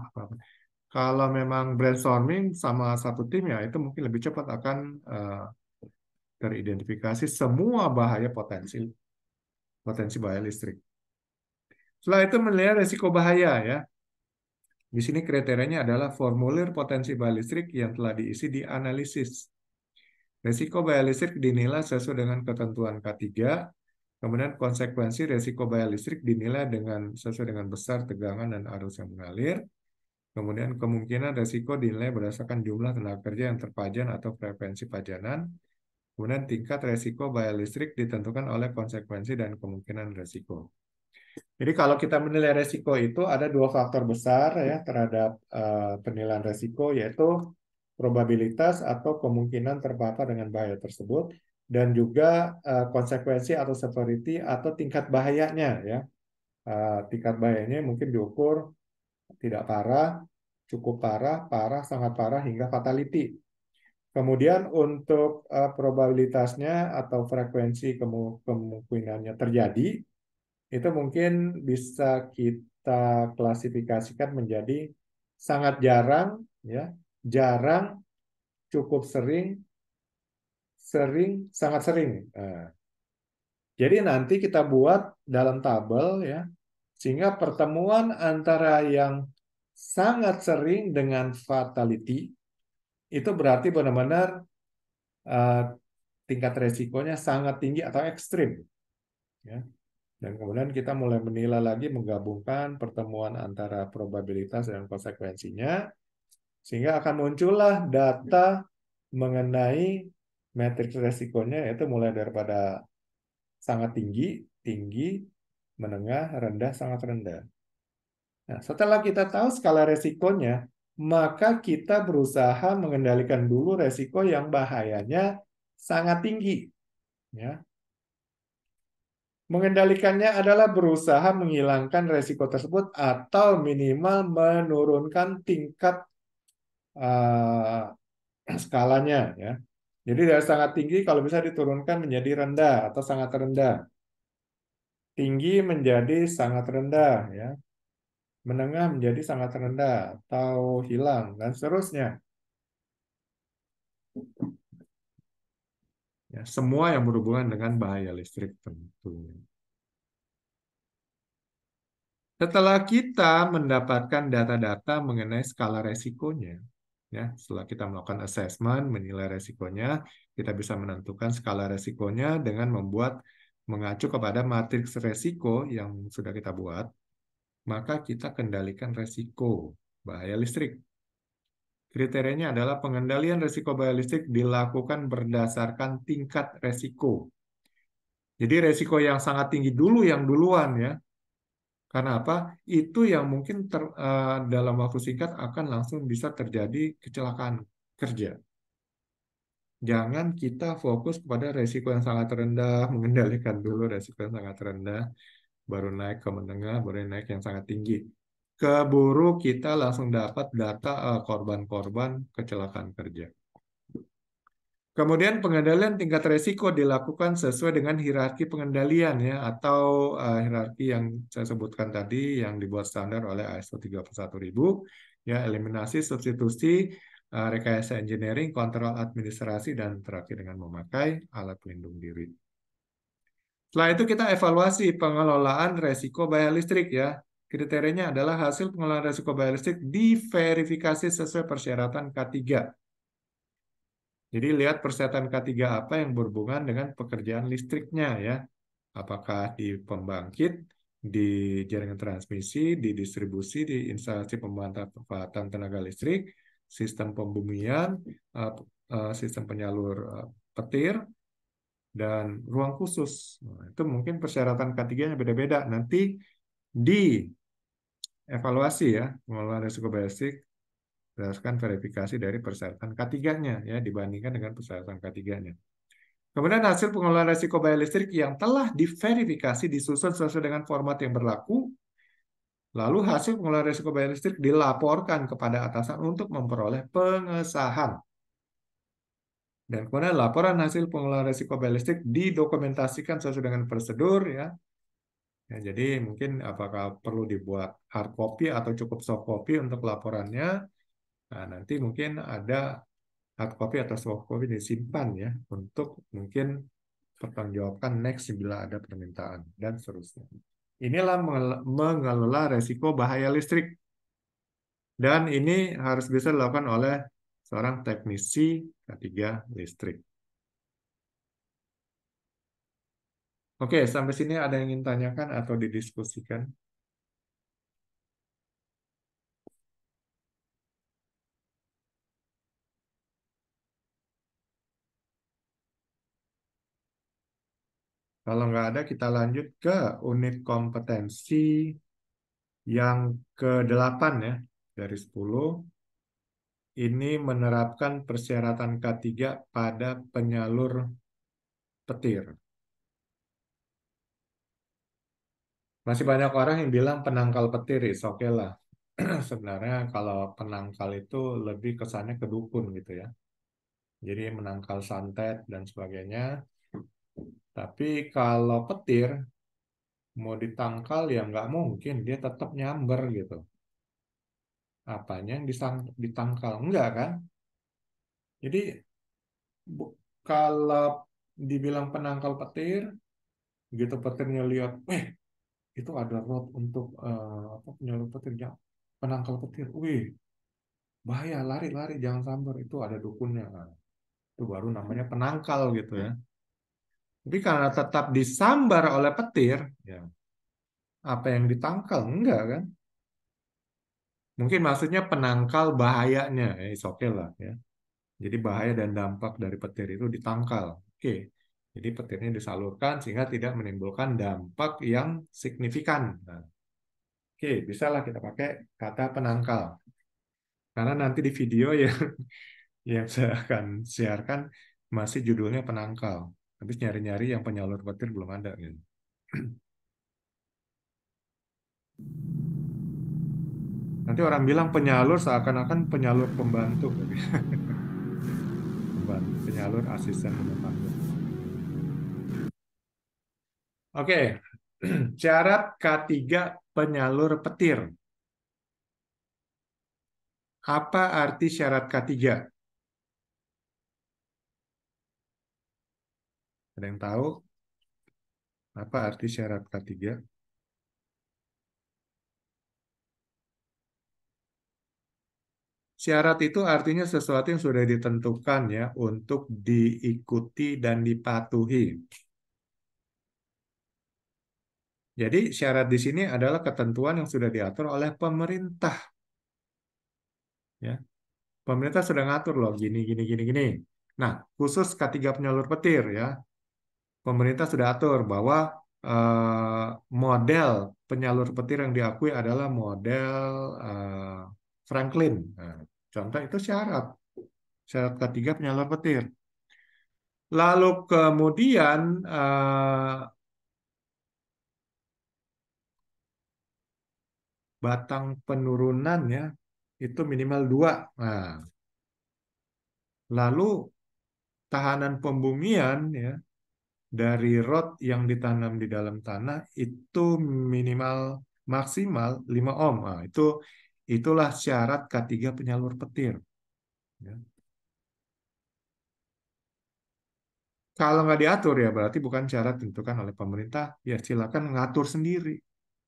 A: Kalau memang brainstorming sama satu tim ya itu mungkin lebih cepat akan uh, teridentifikasi semua bahaya potensi potensi bahaya listrik. Setelah itu menilai risiko bahaya ya. Di sini kriterianya adalah formulir potensi bahaya listrik yang telah diisi di analisis. Resiko bahaya listrik dinilai sesuai dengan ketentuan K3. Kemudian konsekuensi resiko bahaya listrik dinilai dengan sesuai dengan besar tegangan dan arus yang mengalir. Kemudian kemungkinan resiko dinilai berdasarkan jumlah tenaga kerja yang terpajan atau frekuensi pajanan. Kemudian tingkat resiko bahaya listrik ditentukan oleh konsekuensi dan kemungkinan resiko. Jadi kalau kita menilai resiko itu ada dua faktor besar ya terhadap uh, penilaian resiko yaitu probabilitas atau kemungkinan terpapar dengan bahaya tersebut dan juga uh, konsekuensi atau severity atau tingkat bahayanya ya. Uh, tingkat bahayanya mungkin diukur tidak parah, cukup parah, parah, sangat parah hingga fatality. Kemudian untuk uh, probabilitasnya atau frekuensi kemungkinannya terjadi itu mungkin bisa kita klasifikasikan menjadi sangat jarang ya jarang cukup sering sering sangat sering. Nah, jadi nanti kita buat dalam tabel ya sehingga pertemuan antara yang sangat sering dengan fatality itu berarti benar-benar uh, tingkat resikonya sangat tinggi atau ekstrim ya dan kemudian kita mulai menilai lagi menggabungkan pertemuan antara probabilitas dan konsekuensinya sehingga akan muncullah data mengenai matriks resikonya yaitu mulai daripada sangat tinggi, tinggi, menengah, rendah, sangat rendah. Nah, setelah kita tahu skala resikonya, maka kita berusaha mengendalikan dulu resiko yang bahayanya sangat tinggi. Ya, Mengendalikannya adalah berusaha menghilangkan resiko tersebut atau minimal menurunkan tingkat uh, skalanya ya. Jadi dari sangat tinggi kalau bisa diturunkan menjadi rendah atau sangat rendah. Tinggi menjadi sangat rendah ya. Menengah menjadi sangat rendah atau hilang dan seterusnya. Ya, semua yang berhubungan dengan bahaya listrik tentu. Setelah kita mendapatkan data-data mengenai skala resikonya, ya, setelah kita melakukan assessment, menilai resikonya, kita bisa menentukan skala resikonya dengan membuat mengacu kepada matriks resiko yang sudah kita buat, maka kita kendalikan resiko bahaya listrik. Kriterianya adalah pengendalian risiko balistik dilakukan berdasarkan tingkat resiko. Jadi resiko yang sangat tinggi dulu yang duluan ya. Karena apa? Itu yang mungkin ter, uh, dalam waktu singkat akan langsung bisa terjadi kecelakaan kerja. Jangan kita fokus kepada resiko yang sangat rendah, mengendalikan dulu resiko yang sangat rendah, baru naik ke menengah, baru naik yang sangat tinggi keburu kita langsung dapat data eh, korban-korban kecelakaan kerja. Kemudian pengendalian tingkat resiko dilakukan sesuai dengan hierarki pengendalian ya atau uh, hierarki yang saya sebutkan tadi yang dibuat standar oleh ISO 31000 ya eliminasi substitusi uh, rekayasa engineering, kontrol administrasi dan terakhir dengan memakai alat pelindung diri. Setelah itu kita evaluasi pengelolaan resiko bahaya listrik ya Kriterianya adalah hasil pengelolaan risiko balistik diverifikasi sesuai persyaratan K3. Jadi lihat persyaratan K3 apa yang berhubungan dengan pekerjaan listriknya ya. Apakah di pembangkit, di jaringan transmisi, di distribusi, di instalasi pemanfaatan tenaga listrik, sistem pembumian, eh, eh, sistem penyalur eh, petir, dan ruang khusus. Nah, itu mungkin persyaratan K3-nya beda-beda. Nanti di evaluasi ya pengelolaan risiko basic berdasarkan verifikasi dari persyaratan K3-nya ya dibandingkan dengan persyaratan K3-nya. Kemudian hasil pengelolaan risiko bayar listrik yang telah diverifikasi disusun sesuai dengan format yang berlaku. Lalu hasil pengelolaan risiko bayar listrik dilaporkan kepada atasan untuk memperoleh pengesahan. Dan kemudian laporan hasil pengelolaan risiko bayar listrik didokumentasikan sesuai dengan prosedur ya Ya, jadi mungkin apakah perlu dibuat hard copy atau cukup soft copy untuk laporannya. Nah, nanti mungkin ada hard copy atau soft copy disimpan ya untuk mungkin pertanggungjawabkan next bila ada permintaan dan seterusnya. Inilah mengelola resiko bahaya listrik. Dan ini harus bisa dilakukan oleh seorang teknisi K3 listrik. Oke, sampai sini ada yang ingin tanyakan atau didiskusikan? Kalau nggak ada, kita lanjut ke unit kompetensi yang ke-8 ya, dari 10. Ini menerapkan persyaratan K3 pada penyalur petir. Masih banyak orang yang bilang penangkal petir, is oke lah. Sebenarnya kalau penangkal itu lebih kesannya ke dukun gitu ya. Jadi menangkal santet dan sebagainya. Tapi kalau petir, mau ditangkal ya nggak mungkin, dia tetap nyamber gitu. Apanya yang ditangkal? Enggak kan? Jadi bu- kalau dibilang penangkal petir, gitu petirnya lihat, eh itu ada rod untuk eh, apa penyalur petir, jangan- penangkal petir, wih bahaya lari lari jangan sambar itu ada dukunnya, Nah, itu baru namanya penangkal gitu ya. Tapi karena tetap disambar oleh petir, ya apa yang ditangkal? Enggak kan? Mungkin maksudnya penangkal bahayanya, ya oke lah ya. Jadi bahaya dan dampak dari petir itu ditangkal. Oke. Jadi petirnya disalurkan sehingga tidak menimbulkan dampak yang signifikan. Nah, oke, bisa lah kita pakai kata penangkal. Karena nanti di video yang yang saya akan siarkan masih judulnya penangkal. Habis nyari-nyari yang penyalur petir belum ada gitu. Nanti orang bilang penyalur seakan-akan penyalur pembantu. Pembantu, penyalur asisten pembantu. Oke, syarat K3 penyalur petir. Apa arti syarat K3? Ada yang tahu? Apa arti syarat K3? Syarat itu artinya sesuatu yang sudah ditentukan ya untuk diikuti dan dipatuhi. Jadi syarat di sini adalah ketentuan yang sudah diatur oleh pemerintah. Ya. Pemerintah sudah ngatur loh gini gini gini gini. Nah, khusus K3 penyalur petir ya. Pemerintah sudah atur bahwa eh, model penyalur petir yang diakui adalah model eh, Franklin. Nah, contoh itu syarat. Syarat K3 penyalur petir. Lalu kemudian eh, batang penurunannya itu minimal dua. Nah, lalu tahanan pembumian ya dari rod yang ditanam di dalam tanah itu minimal maksimal 5 ohm. Nah, itu itulah syarat K3 penyalur petir. Ya. Kalau nggak diatur ya berarti bukan syarat tentukan oleh pemerintah, ya silakan ngatur sendiri.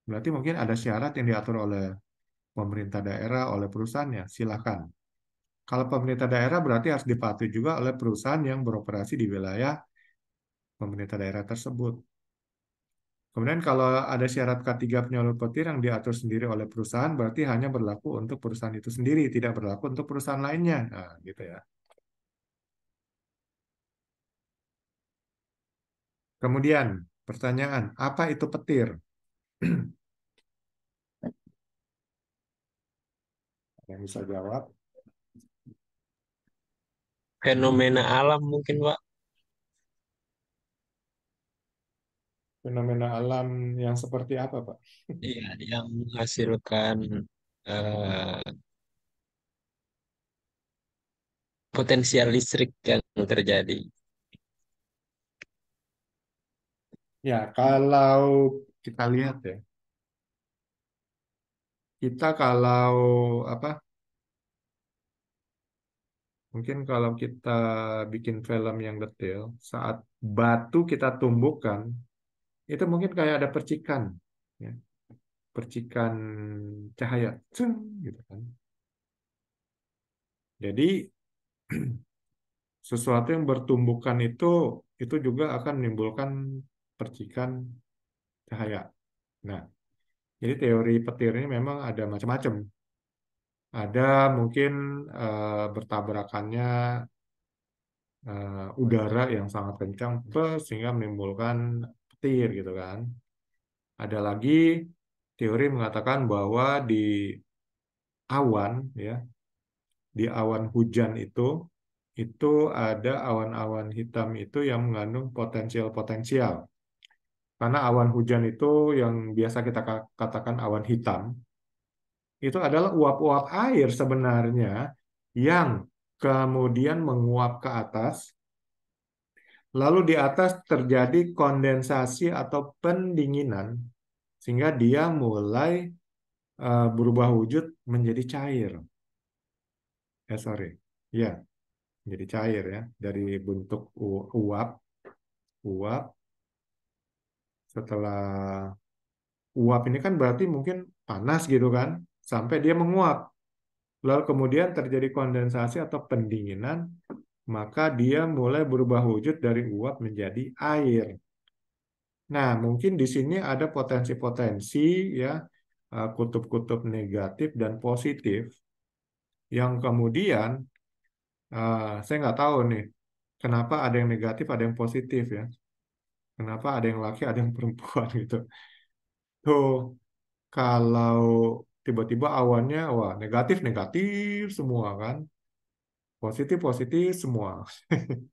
A: Berarti mungkin ada syarat yang diatur oleh pemerintah daerah, oleh perusahaannya, silakan. Kalau pemerintah daerah berarti harus dipatuhi juga oleh perusahaan yang beroperasi di wilayah pemerintah daerah tersebut. Kemudian kalau ada syarat K3 penyalur petir yang diatur sendiri oleh perusahaan, berarti hanya berlaku untuk perusahaan itu sendiri, tidak berlaku untuk perusahaan lainnya. Nah, gitu ya. Kemudian, pertanyaan, apa itu petir? Yang bisa jawab?
B: Fenomena alam mungkin, Pak.
A: Fenomena alam yang seperti apa, Pak?
B: Iya, yang menghasilkan eh, potensial listrik yang terjadi.
A: Ya, kalau kita lihat ya, kita kalau apa? Mungkin kalau kita bikin film yang detail, saat batu kita tumbuhkan, itu mungkin kayak ada percikan, ya. percikan cahaya, Ceng, gitu kan. Jadi sesuatu yang bertumbukan itu itu juga akan menimbulkan percikan cahaya. Nah, jadi teori petir ini memang ada macam-macam. Ada mungkin uh, bertabrakannya uh, udara yang sangat kencang sehingga menimbulkan petir gitu kan. Ada lagi teori mengatakan bahwa di awan ya di awan hujan itu itu ada awan-awan hitam itu yang mengandung potensial-potensial. Karena awan hujan itu yang biasa kita katakan awan hitam, itu adalah uap-uap air sebenarnya yang kemudian menguap ke atas, lalu di atas terjadi kondensasi atau pendinginan, sehingga dia mulai uh, berubah wujud menjadi cair. Eh sorry, ya menjadi cair ya dari bentuk uap, uap. Setelah uap ini kan berarti mungkin panas gitu kan, sampai dia menguap. Lalu kemudian terjadi kondensasi atau pendinginan, maka dia mulai berubah wujud dari uap menjadi air. Nah, mungkin di sini ada potensi-potensi ya uh, kutub-kutub negatif dan positif. Yang kemudian uh, saya nggak tahu nih kenapa ada yang negatif ada yang positif ya. Kenapa ada yang laki ada yang perempuan gitu. Tuh kalau tiba-tiba awannya wah negatif negatif semua kan positif positif semua.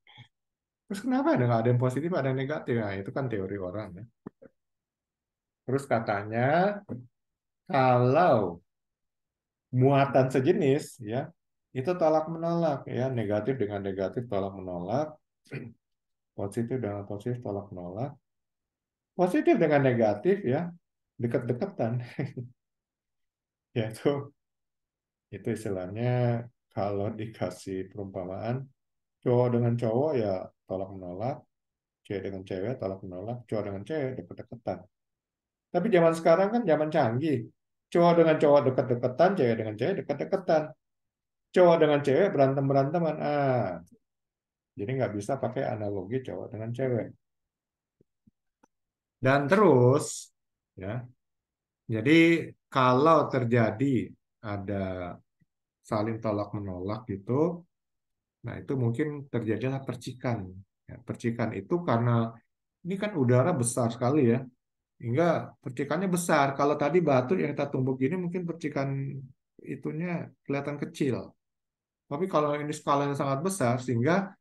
A: Terus kenapa ada nggak ada yang positif ada yang negatif? Nah itu kan teori orang ya. Terus katanya kalau muatan sejenis ya itu tolak menolak ya. Negatif dengan negatif tolak menolak. Positif dengan positif tolak menolak. Positif dengan negatif ya dekat-dekatan ya itu itu istilahnya kalau dikasih perumpamaan cowok dengan cowok ya tolak menolak cewek dengan cewek tolak menolak cowok dengan cewek dekat-dekatan tapi zaman sekarang kan zaman canggih. Cowok dengan cowok dekat-dekatan cewek dengan cewek dekat-dekatan cowok dengan cewek berantem beranteman ah. Jadi nggak bisa pakai analogi cowok dengan cewek. Dan terus ya jadi kalau terjadi ada saling tolak menolak gitu. Nah itu mungkin terjadilah percikan. Ya, percikan itu karena ini kan udara besar sekali ya. Hingga percikannya besar. Kalau tadi batu yang kita tumbuk ini mungkin percikan itunya kelihatan kecil. Tapi kalau ini skalanya sangat besar sehingga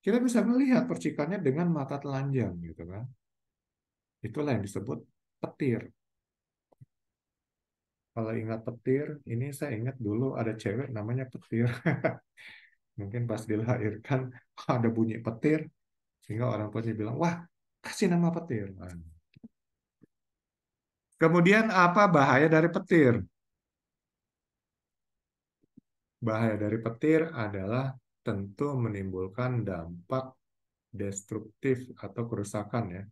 A: kita bisa melihat percikannya dengan mata telanjang gitu kan. Itulah yang disebut petir. Kalau ingat petir, ini saya ingat dulu ada cewek namanya petir. Mungkin pas dilahirkan ada bunyi petir, sehingga orang tuanya bilang, wah kasih nama petir. Nah. Kemudian apa bahaya dari petir? Bahaya dari petir adalah tentu menimbulkan dampak destruktif atau kerusakan ya.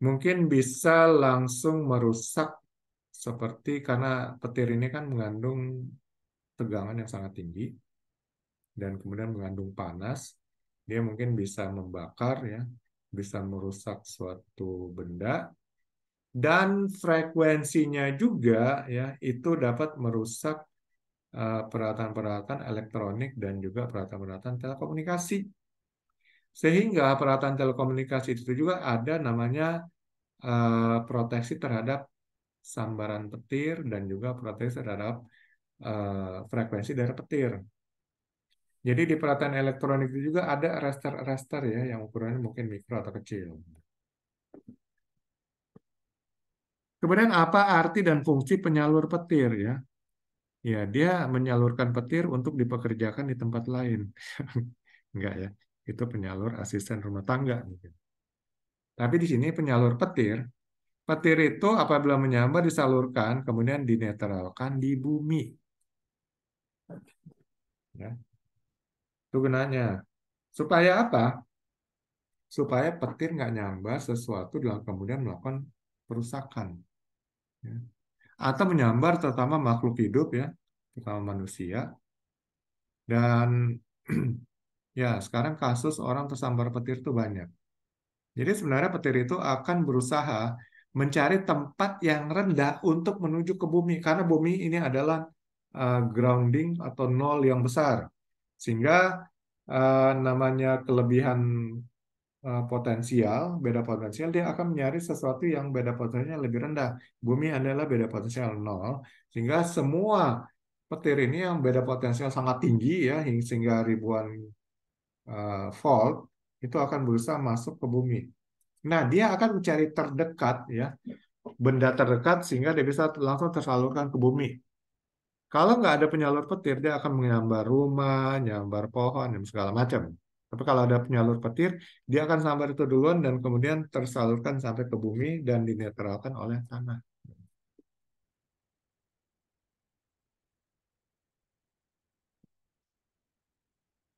A: Mungkin bisa langsung merusak seperti karena petir ini kan mengandung tegangan yang sangat tinggi dan kemudian mengandung panas, dia mungkin bisa membakar ya, bisa merusak suatu benda dan frekuensinya juga ya itu dapat merusak Eh, peralatan-peralatan elektronik dan juga peralatan-peralatan telekomunikasi. Sehingga peralatan telekomunikasi itu juga ada namanya uh, proteksi terhadap sambaran petir dan juga proteksi terhadap uh, frekuensi dari petir. Jadi di peralatan elektronik itu juga ada arrestor-arrestor ya yang ukurannya mungkin mikro atau kecil. Kemudian apa arti dan fungsi penyalur petir ya? ya dia menyalurkan petir untuk dipekerjakan di tempat lain. Enggak ya, itu penyalur asisten rumah tangga. Tapi di sini penyalur petir, petir itu apabila menyambar disalurkan, kemudian dinetralkan di bumi. Ya. Itu gunanya. Supaya apa? Supaya petir nggak nyambar sesuatu dalam kemudian melakukan perusakan. Ya atau menyambar terutama makhluk hidup ya, terutama manusia. Dan ya sekarang kasus orang tersambar petir itu banyak. Jadi sebenarnya petir itu akan berusaha mencari tempat yang rendah untuk menuju ke bumi karena bumi ini adalah uh, grounding atau nol yang besar. Sehingga uh, namanya kelebihan uh, potensial, beda potensial dia akan mencari sesuatu yang beda potensialnya lebih rendah. Bumi adalah beda potensial nol, sehingga semua petir ini yang beda potensial sangat tinggi ya hingga ribuan uh, volt itu akan berusaha masuk ke bumi. Nah, dia akan mencari terdekat ya, benda terdekat sehingga dia bisa langsung tersalurkan ke bumi. Kalau nggak ada penyalur petir, dia akan menyambar rumah, nyambar pohon, dan segala macam. Tapi kalau ada penyalur petir, dia akan sambar itu duluan dan kemudian tersalurkan sampai ke bumi dan dinetralkan oleh tanah.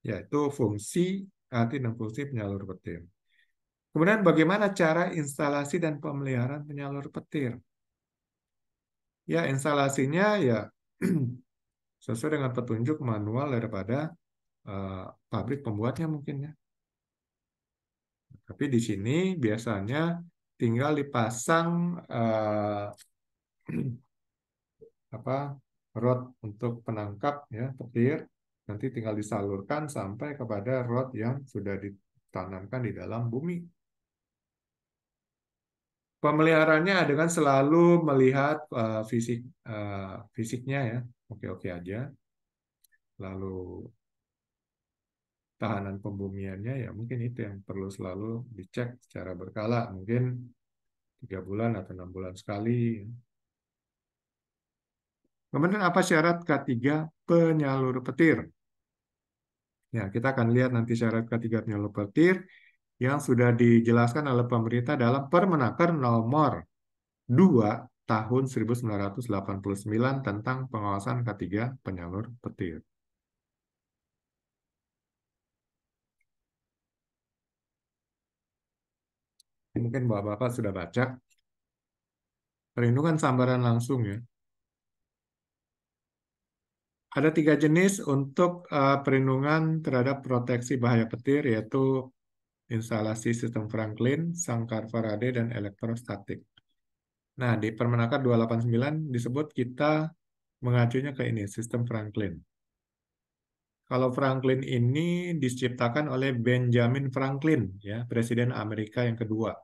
A: Yaitu fungsi arti dan fungsi penyalur petir. Kemudian bagaimana cara instalasi dan pemeliharaan penyalur petir? Ya, instalasinya ya sesuai dengan petunjuk manual daripada uh, pabrik pembuatnya mungkin ya. Tapi di sini biasanya tinggal dipasang uh, apa rod untuk penangkap ya petir nanti tinggal disalurkan sampai kepada rod yang sudah ditanamkan di dalam bumi. Pemeliharaannya dengan selalu melihat uh, fisik uh, fisiknya ya, oke-oke aja. Lalu tahanan pembumiannya ya mungkin itu yang perlu selalu dicek secara berkala, mungkin tiga bulan atau enam bulan sekali. Kemudian apa syarat K3 penyalur petir? Ya, kita akan lihat nanti syarat K3 penyalur petir yang sudah dijelaskan oleh pemerintah dalam Permenaker nomor 2 tahun 1989 tentang pengawasan K3 penyalur petir. Mungkin Bapak-Bapak sudah baca. Perlindungan sambaran langsung ya. Ada tiga jenis untuk uh, perlindungan terhadap proteksi bahaya petir, yaitu instalasi sistem Franklin, sangkar Faraday, dan elektrostatik. Nah, di Permenaker 289 disebut kita mengacunya ke ini, sistem Franklin. Kalau Franklin ini diciptakan oleh Benjamin Franklin, ya, Presiden Amerika yang kedua.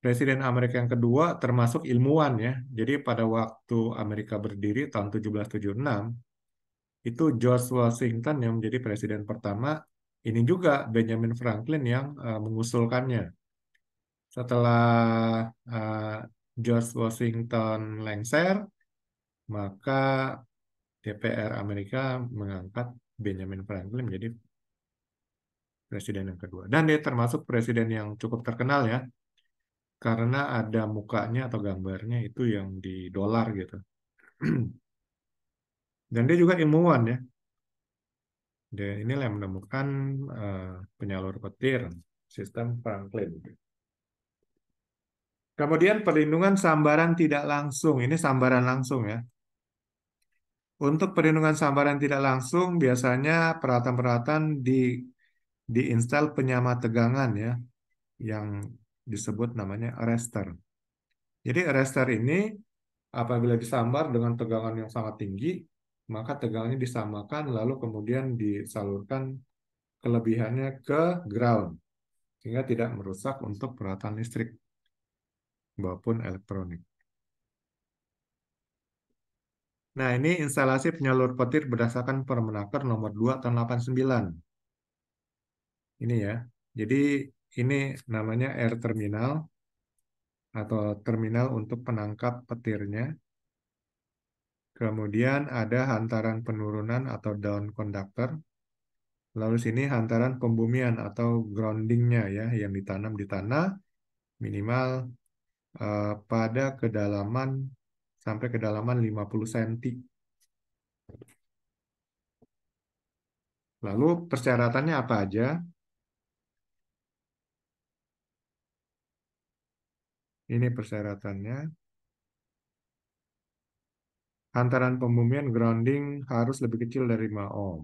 A: Presiden Amerika yang kedua termasuk ilmuwan ya. Jadi pada waktu Amerika berdiri tahun 1776, itu George Washington yang menjadi presiden pertama ini juga Benjamin Franklin yang uh, mengusulkannya. Setelah uh, George Washington lengser, maka DPR Amerika mengangkat Benjamin Franklin menjadi presiden yang kedua. Dan dia termasuk presiden yang cukup terkenal ya, karena ada mukanya atau gambarnya itu yang di dolar gitu. Dan dia juga ilmuwan ya, dan inilah yang menemukan uh, penyalur petir sistem Franklin. Kemudian perlindungan sambaran tidak langsung. Ini sambaran langsung ya. Untuk perlindungan sambaran tidak langsung biasanya peralatan-peralatan di diinstal penyama tegangan ya yang disebut namanya arrestor. Jadi arrestor ini apabila disambar dengan tegangan yang sangat tinggi maka tegangannya disamakan lalu kemudian disalurkan kelebihannya ke ground sehingga tidak merusak untuk peralatan listrik maupun elektronik. Nah, ini instalasi penyalur petir berdasarkan Permenaker nomor 2 tahun 89. Ini ya. Jadi ini namanya air terminal atau terminal untuk penangkap petirnya Kemudian ada hantaran penurunan atau down conductor. Lalu sini hantaran pembumian atau groundingnya ya yang ditanam di tanah minimal uh, pada kedalaman sampai kedalaman 50 cm. Lalu persyaratannya apa aja? Ini persyaratannya hantaran pembumian grounding harus lebih kecil dari 5 ohm.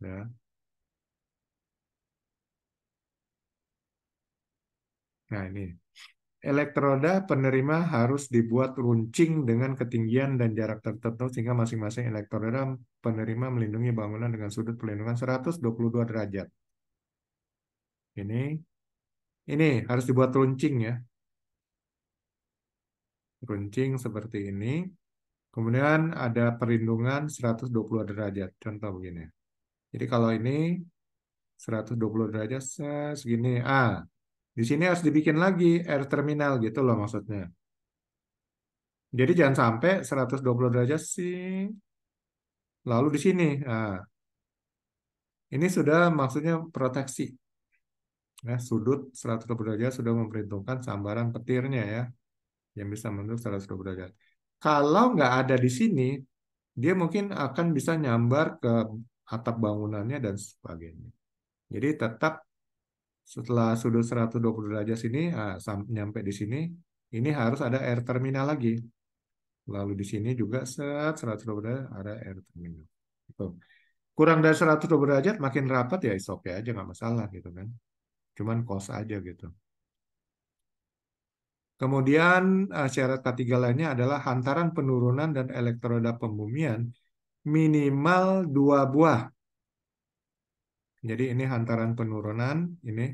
A: Ya. Nah, ini. Elektroda penerima harus dibuat runcing dengan ketinggian dan jarak tertentu sehingga masing-masing elektroda penerima melindungi bangunan dengan sudut pelindungan 122 derajat. Ini ini harus dibuat runcing ya. Runcing seperti ini. Kemudian ada perlindungan 120 derajat. Contoh begini. Jadi kalau ini 120 derajat segini. Ah, di sini harus dibikin lagi air terminal gitu loh maksudnya. Jadi jangan sampai 120 derajat sih. Lalu di sini. Nah, ini sudah maksudnya proteksi. Ya, sudut 120 derajat sudah memperhitungkan sambaran petirnya ya. Yang bisa menurut 120 derajat. Kalau nggak ada di sini, dia mungkin akan bisa nyambar ke atap bangunannya dan sebagainya. Jadi tetap setelah sudut 120 derajat sini, ah, nyampe di sini, ini harus ada air terminal lagi. Lalu di sini juga set 120 derajat ada air terminal. Gitu. Kurang dari 120 derajat makin rapat ya is okay aja nggak masalah gitu kan. Cuman kos aja gitu. Kemudian ah, syarat ketiga lainnya adalah hantaran penurunan dan elektroda pembumian minimal dua buah jadi ini hantaran penurunan ini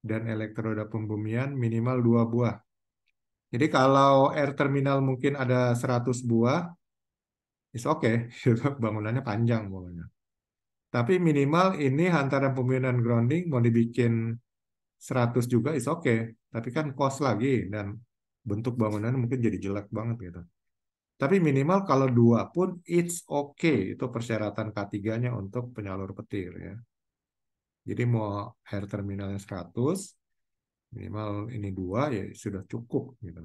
A: dan elektroda pembumian minimal dua buah. Jadi kalau air terminal mungkin ada 100 buah, is oke, okay. bangunannya panjang pokoknya. Tapi minimal ini hantaran pembumian dan grounding mau dibikin 100 juga is oke, okay. Tapi kan cost lagi dan bentuk bangunan mungkin jadi jelek banget gitu. Tapi minimal kalau dua pun it's okay. Itu persyaratan K3-nya untuk penyalur petir ya. Jadi mau air terminalnya 100, minimal ini dua ya sudah cukup gitu.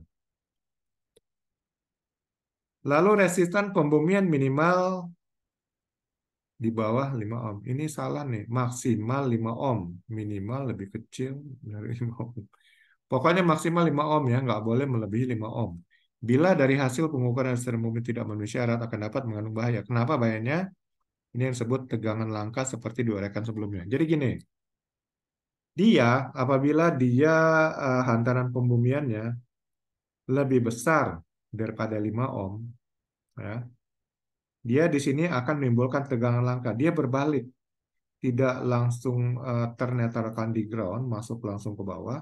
A: Lalu resistan pembumian minimal di bawah 5 ohm. Ini salah nih, maksimal 5 ohm, minimal lebih kecil dari 5 ohm. Pokoknya maksimal 5 ohm ya, nggak boleh melebihi 5 ohm. Bila dari hasil pengukuran resisten bumi tidak memenuhi syarat akan dapat mengandung bahaya. Kenapa bahayanya? Ini yang disebut tegangan langka seperti diuraikan sebelumnya. Jadi gini, dia apabila dia uh, hantaran pembumiannya lebih besar daripada 5 ohm, ya, dia di sini akan menimbulkan tegangan langka. Dia berbalik, tidak langsung uh, ternetralkan di ground, masuk langsung ke bawah.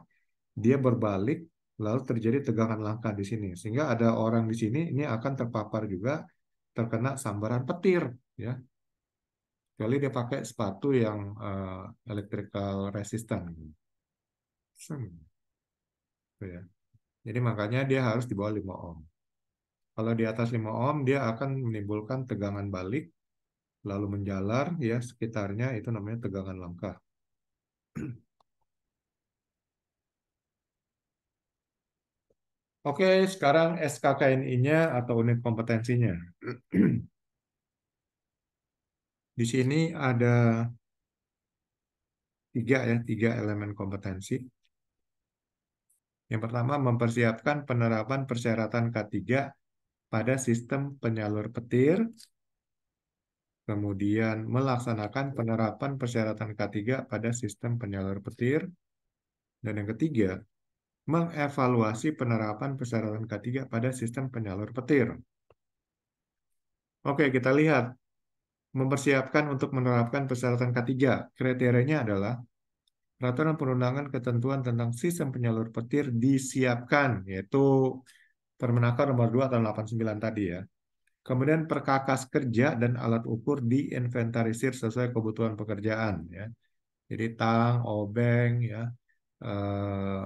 A: Dia berbalik lalu terjadi tegangan langka di sini. Sehingga ada orang di sini ini akan terpapar juga terkena sambaran petir ya. Kali dia pakai sepatu yang uh, electrical resistant. Hmm. ya. jadi makanya dia harus di bawah 5 ohm. Kalau di atas 5 ohm dia akan menimbulkan tegangan balik lalu menjalar ya sekitarnya itu namanya tegangan langka Oke, sekarang SKKNI-nya atau unit kompetensinya. Di sini ada tiga ya, tiga elemen kompetensi. Yang pertama, mempersiapkan penerapan persyaratan K3 pada sistem penyalur petir. Kemudian melaksanakan penerapan persyaratan K3 pada sistem penyalur petir. Dan yang ketiga, mengevaluasi penerapan persyaratan K3 pada sistem penyalur petir. Oke, kita lihat. Mempersiapkan untuk menerapkan persyaratan K3. Kriterianya adalah peraturan perundangan ketentuan tentang sistem penyalur petir disiapkan, yaitu Permenaker nomor 2 tahun 89 tadi ya. Kemudian perkakas kerja dan alat ukur diinventarisir sesuai kebutuhan pekerjaan ya. Jadi tang, obeng ya, eh,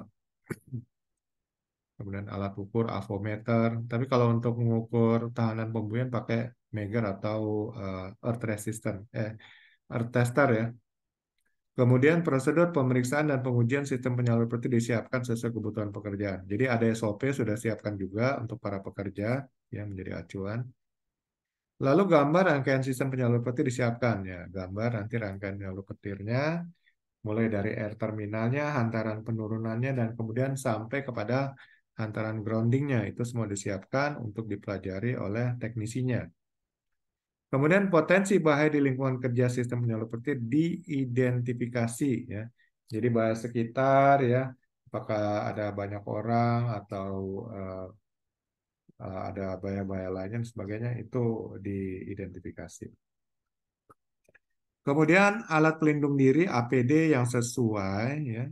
A: kemudian alat ukur avometer. Tapi kalau untuk mengukur tahanan pembuian pakai Megger atau uh, earth resistant, eh earth tester ya. Kemudian prosedur pemeriksaan dan pengujian sistem penyalur petir disiapkan sesuai kebutuhan pekerjaan. Jadi ada SOP sudah siapkan juga untuk para pekerja yang menjadi acuan. Lalu gambar rangkaian sistem penyalur petir disiapkan ya. Gambar nanti rangkaian penyalur petirnya, mulai dari air terminalnya, hantaran penurunannya, dan kemudian sampai kepada hantaran groundingnya. Itu semua disiapkan untuk dipelajari oleh teknisinya. Kemudian potensi bahaya di lingkungan kerja sistem penyalur petir diidentifikasi ya. Jadi bahaya sekitar ya, apakah ada banyak orang atau uh, ada bahaya-bahaya lainnya dan sebagainya itu diidentifikasi. Kemudian alat pelindung diri APD yang sesuai ya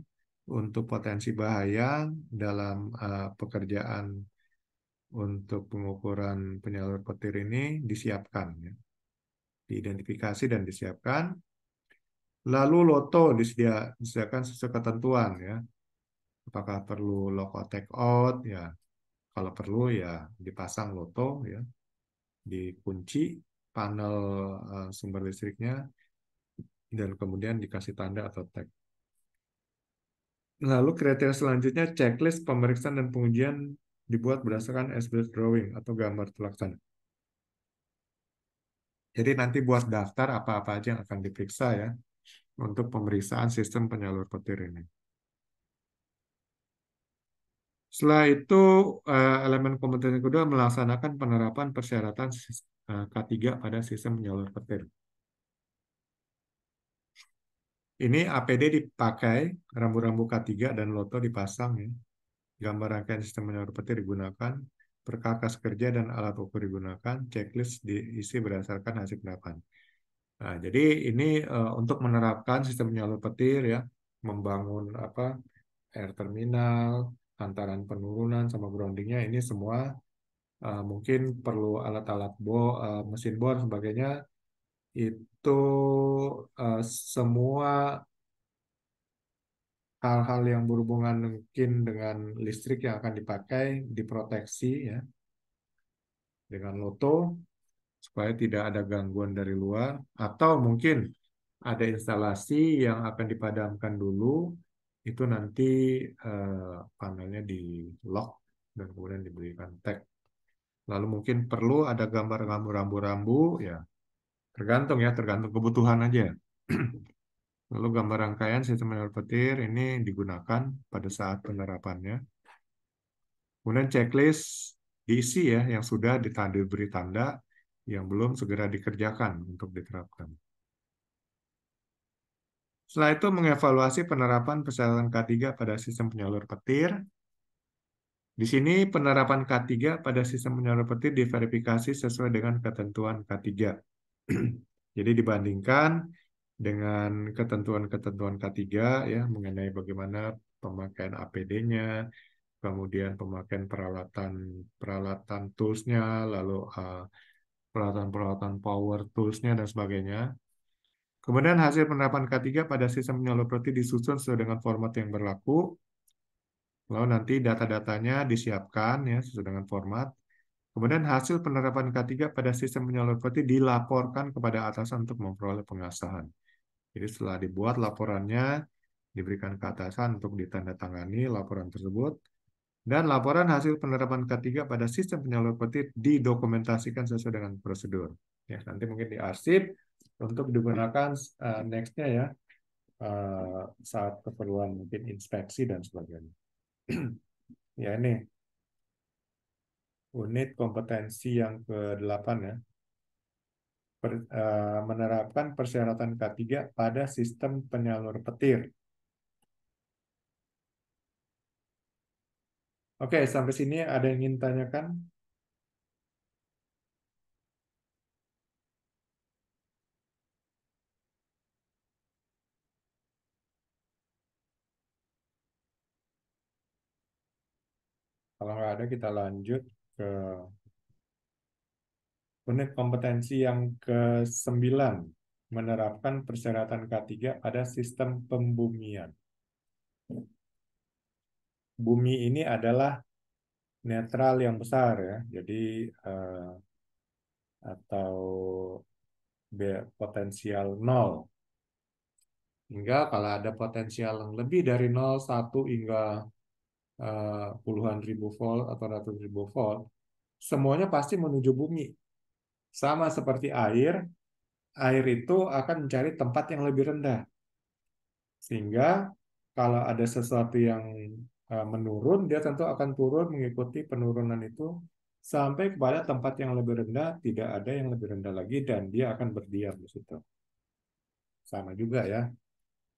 A: untuk potensi bahaya dalam uh, pekerjaan untuk pengukuran penyalur petir ini disiapkan ya. Diidentifikasi dan disiapkan. Lalu loto disedia, disediakan sesuai ketentuan ya. Apakah perlu lock out take out ya. Kalau perlu ya dipasang loto ya. Dikunci panel uh, sumber listriknya dan kemudian dikasih tanda atau tag. Lalu kriteria selanjutnya checklist pemeriksaan dan pengujian dibuat berdasarkan SBS drawing atau gambar terlaksana. Jadi nanti buat daftar apa-apa aja yang akan diperiksa ya untuk pemeriksaan sistem penyalur petir ini. Setelah itu eh, elemen kompetensi kedua melaksanakan penerapan persyaratan eh, K3 pada sistem penyalur petir. Ini APD dipakai, rambu-rambu K3 dan loto dipasang ya. Gambar rangkaian sistem penyalur petir digunakan, perkakas kerja dan alat ukur digunakan, checklist diisi berdasarkan hasil penerapan. Nah, jadi ini uh, untuk menerapkan sistem penyalur petir ya, membangun apa air terminal, antaran penurunan sama groundingnya ini semua uh, mungkin perlu alat-alat bo, uh, mesin bor sebagainya itu uh, semua hal-hal yang berhubungan mungkin dengan listrik yang akan dipakai diproteksi ya dengan loto supaya tidak ada gangguan dari luar. Atau mungkin ada instalasi yang akan dipadamkan dulu itu nanti uh, panelnya di lock dan kemudian diberikan tag. Lalu mungkin perlu ada gambar rambu-rambu ya Tergantung ya, tergantung kebutuhan aja. Lalu gambar rangkaian sistem penyalur petir ini digunakan pada saat penerapannya. Kemudian checklist diisi ya, yang sudah ditanda beri tanda, yang belum segera dikerjakan untuk diterapkan. Setelah itu mengevaluasi penerapan persyaratan K3 pada sistem penyalur petir. Di sini penerapan K3 pada sistem penyalur petir diverifikasi sesuai dengan ketentuan K3. Jadi dibandingkan dengan ketentuan-ketentuan K3 ya mengenai bagaimana pemakaian APD-nya, kemudian pemakaian peralatan peralatan tools-nya, lalu uh, peralatan-peralatan power tools-nya dan sebagainya. Kemudian hasil penerapan K3 pada sistem penyalur disusun sesuai dengan format yang berlaku. Lalu nanti data-datanya disiapkan ya sesuai dengan format. Kemudian hasil penerapan K3 pada sistem penyalur petir dilaporkan kepada atasan untuk memperoleh pengasahan. Jadi setelah dibuat laporannya, diberikan ke atasan untuk ditandatangani laporan tersebut, dan laporan hasil penerapan K3 pada sistem penyalur petir didokumentasikan sesuai dengan prosedur. Ya, nanti mungkin diarsip untuk digunakan uh, next-nya ya, uh, saat keperluan mungkin inspeksi dan sebagainya. ya ini unit kompetensi yang ke-8 ya. Per, uh, menerapkan persyaratan K3 pada sistem penyalur petir. Oke, sampai sini ada yang ingin tanyakan? Kalau nggak ada, kita lanjut ke unit kompetensi yang ke-9 menerapkan persyaratan K3 pada sistem pembumian. Bumi ini adalah netral yang besar ya, jadi uh, atau potensial nol. Hingga kalau ada potensial yang lebih dari 0, 1 hingga uh, puluhan ribu volt atau ratus ribu volt, semuanya pasti menuju bumi. Sama seperti air, air itu akan mencari tempat yang lebih rendah. Sehingga kalau ada sesuatu yang uh, menurun, dia tentu akan turun mengikuti penurunan itu sampai kepada tempat yang lebih rendah, tidak ada yang lebih rendah lagi, dan dia akan berdiam di situ. Sama juga ya.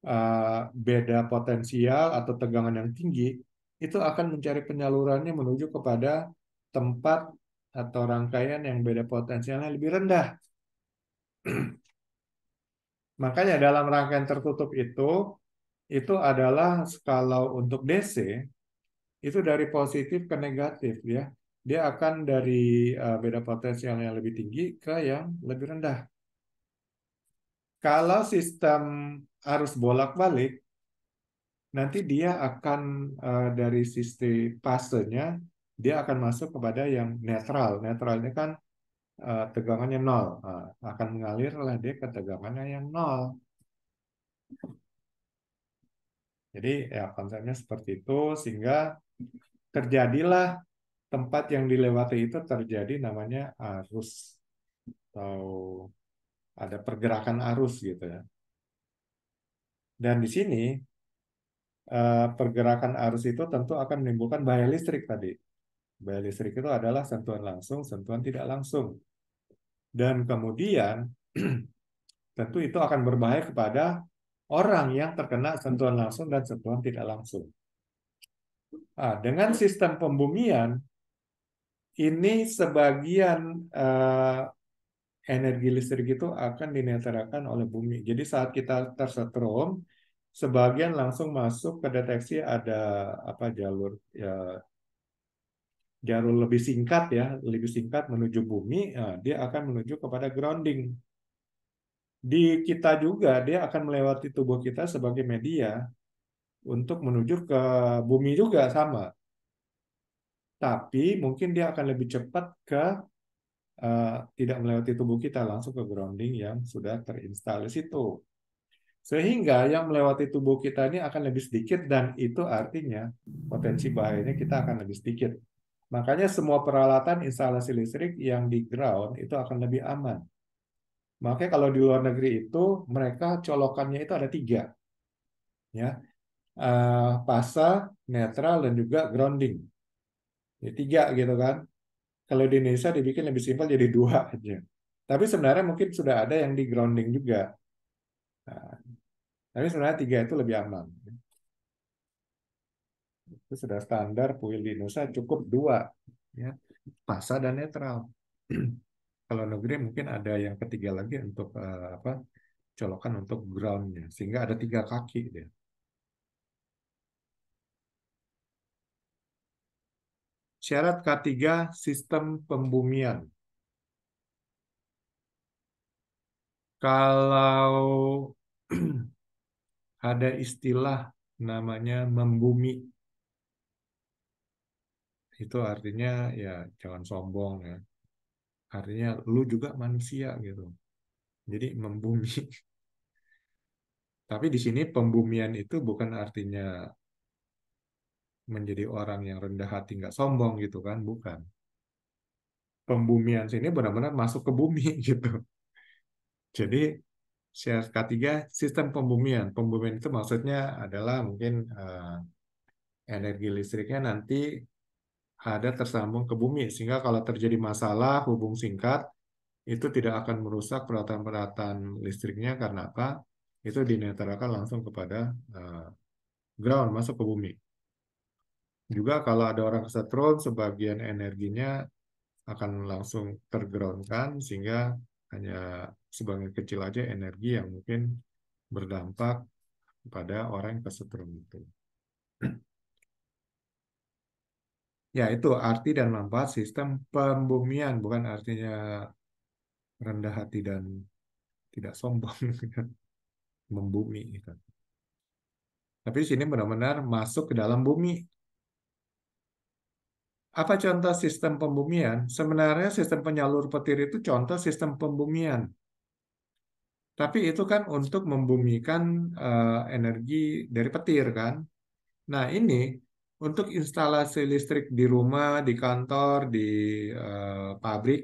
A: uh, beda potensial atau tegangan yang tinggi, itu akan mencari penyalurannya menuju kepada tempat atau rangkaian yang beda potensialnya lebih rendah. Makanya dalam rangkaian tertutup itu, itu adalah kalau untuk DC, itu dari positif ke negatif ya. Dia akan dari uh, beda potensial yang lebih tinggi ke yang lebih rendah. Kalau sistem arus bolak-balik, nanti dia akan uh, dari sisi fasenya, dia akan masuk kepada yang netral. Netralnya kan uh, tegangannya nol. Uh, akan mengalir lah dia ke tegangannya yang nol. Jadi ya konsepnya seperti itu sehingga terjadilah tempat yang dilewati itu terjadi namanya arus atau ada pergerakan arus gitu ya. Dan di sini eh, pergerakan arus itu tentu akan menimbulkan bahaya listrik tadi. Bahaya listrik itu adalah sentuhan langsung, sentuhan tidak langsung. Dan kemudian tentu itu akan berbahaya kepada orang yang terkena sentuhan langsung dan sentuhan tidak langsung. Nah, dengan sistem pembumian, ini sebagian uh, energi listrik itu akan dinetralkan oleh bumi. Jadi saat kita tersetrum, sebagian langsung masuk ke deteksi ada apa jalur ya jalur lebih singkat ya, lebih singkat menuju bumi, nah, dia akan menuju kepada grounding. Di kita juga dia akan melewati tubuh kita sebagai media untuk menuju ke bumi juga sama. Tapi mungkin dia akan lebih cepat ke uh, tidak melewati tubuh kita langsung ke grounding yang sudah terinstall di situ. Sehingga yang melewati tubuh kita ini akan lebih sedikit dan itu artinya potensi bahayanya kita akan lebih sedikit. Makanya semua peralatan instalasi listrik yang di ground itu akan lebih aman. Makanya kalau di luar negeri itu mereka colokannya itu ada tiga, ya, uh, pasa, netral dan juga grounding. Ya, tiga gitu kan. Kalau di Indonesia dibikin lebih simpel jadi dua aja. Tapi sebenarnya mungkin sudah ada yang di grounding juga. Nah, tapi sebenarnya tiga itu lebih aman. Itu sudah standar kuil di Indonesia cukup dua, ya, pasa dan netral. Kalau negeri mungkin ada yang ketiga lagi untuk uh, apa colokan untuk groundnya, sehingga ada tiga kaki dia. Syarat K3 sistem pembumian. Kalau ada istilah namanya membumi, itu artinya ya jangan sombong ya. Artinya lu juga manusia gitu. Jadi membumi. Tapi di sini pembumian itu bukan artinya menjadi orang yang rendah hati nggak sombong gitu kan bukan pembumian sini benar-benar masuk ke bumi gitu jadi syarat ketiga sistem pembumian. Pembumian itu maksudnya adalah mungkin uh, energi listriknya nanti ada tersambung ke bumi. Sehingga kalau terjadi masalah hubung singkat itu tidak akan merusak peralatan-peralatan listriknya. Karena apa? Itu dinetralkan langsung kepada uh, ground masuk ke bumi. Juga kalau ada orang kesetrum, sebagian energinya akan langsung tergroundkan sehingga hanya sebagian kecil aja energi yang mungkin berdampak pada orang yang kesetrum itu. Ya, itu arti dan manfaat sistem pembumian, bukan artinya rendah hati dan tidak sombong, membumi. Gitu. Tapi sini benar-benar masuk ke dalam bumi, apa contoh sistem pembumian? Sebenarnya sistem penyalur petir itu contoh sistem pembumian. Tapi itu kan untuk membumikan uh, energi dari petir kan. Nah ini untuk instalasi listrik di rumah, di kantor, di uh, pabrik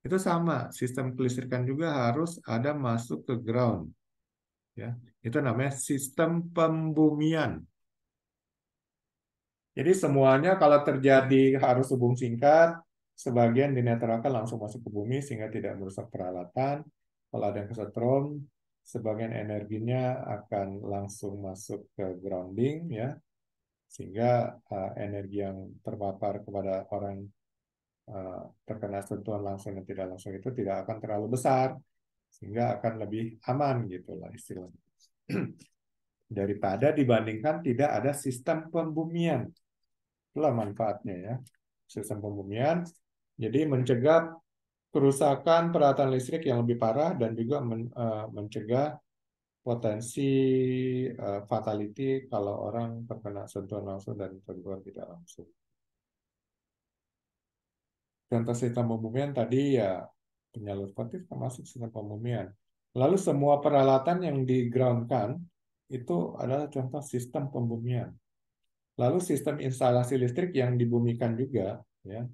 A: itu sama. Sistem kelistrikan juga harus ada masuk ke ground. Ya, itu namanya sistem pembumian. Jadi semuanya kalau terjadi harus hubung singkat, sebagian dinetralkan langsung masuk ke bumi sehingga tidak merusak peralatan. Kalau ada yang kesetrum, sebagian energinya akan langsung masuk ke grounding ya. Sehingga uh, energi yang terpapar kepada orang uh, terkena sentuhan langsung dan tidak langsung itu tidak akan terlalu besar sehingga akan lebih aman gitulah istilahnya. Daripada dibandingkan tidak ada sistem pembumian itulah manfaatnya ya sistem pembumian jadi mencegah kerusakan peralatan listrik yang lebih parah dan juga men, uh, mencegah potensi uh, fatality kalau orang terkena sentuhan langsung dan sentuhan tidak langsung. Contoh sistem pembumian tadi ya penyalur petir termasuk sistem pembumian. Lalu semua peralatan yang di groundkan itu adalah contoh sistem pembumian. Lalu sistem instalasi listrik yang dibumikan juga, ya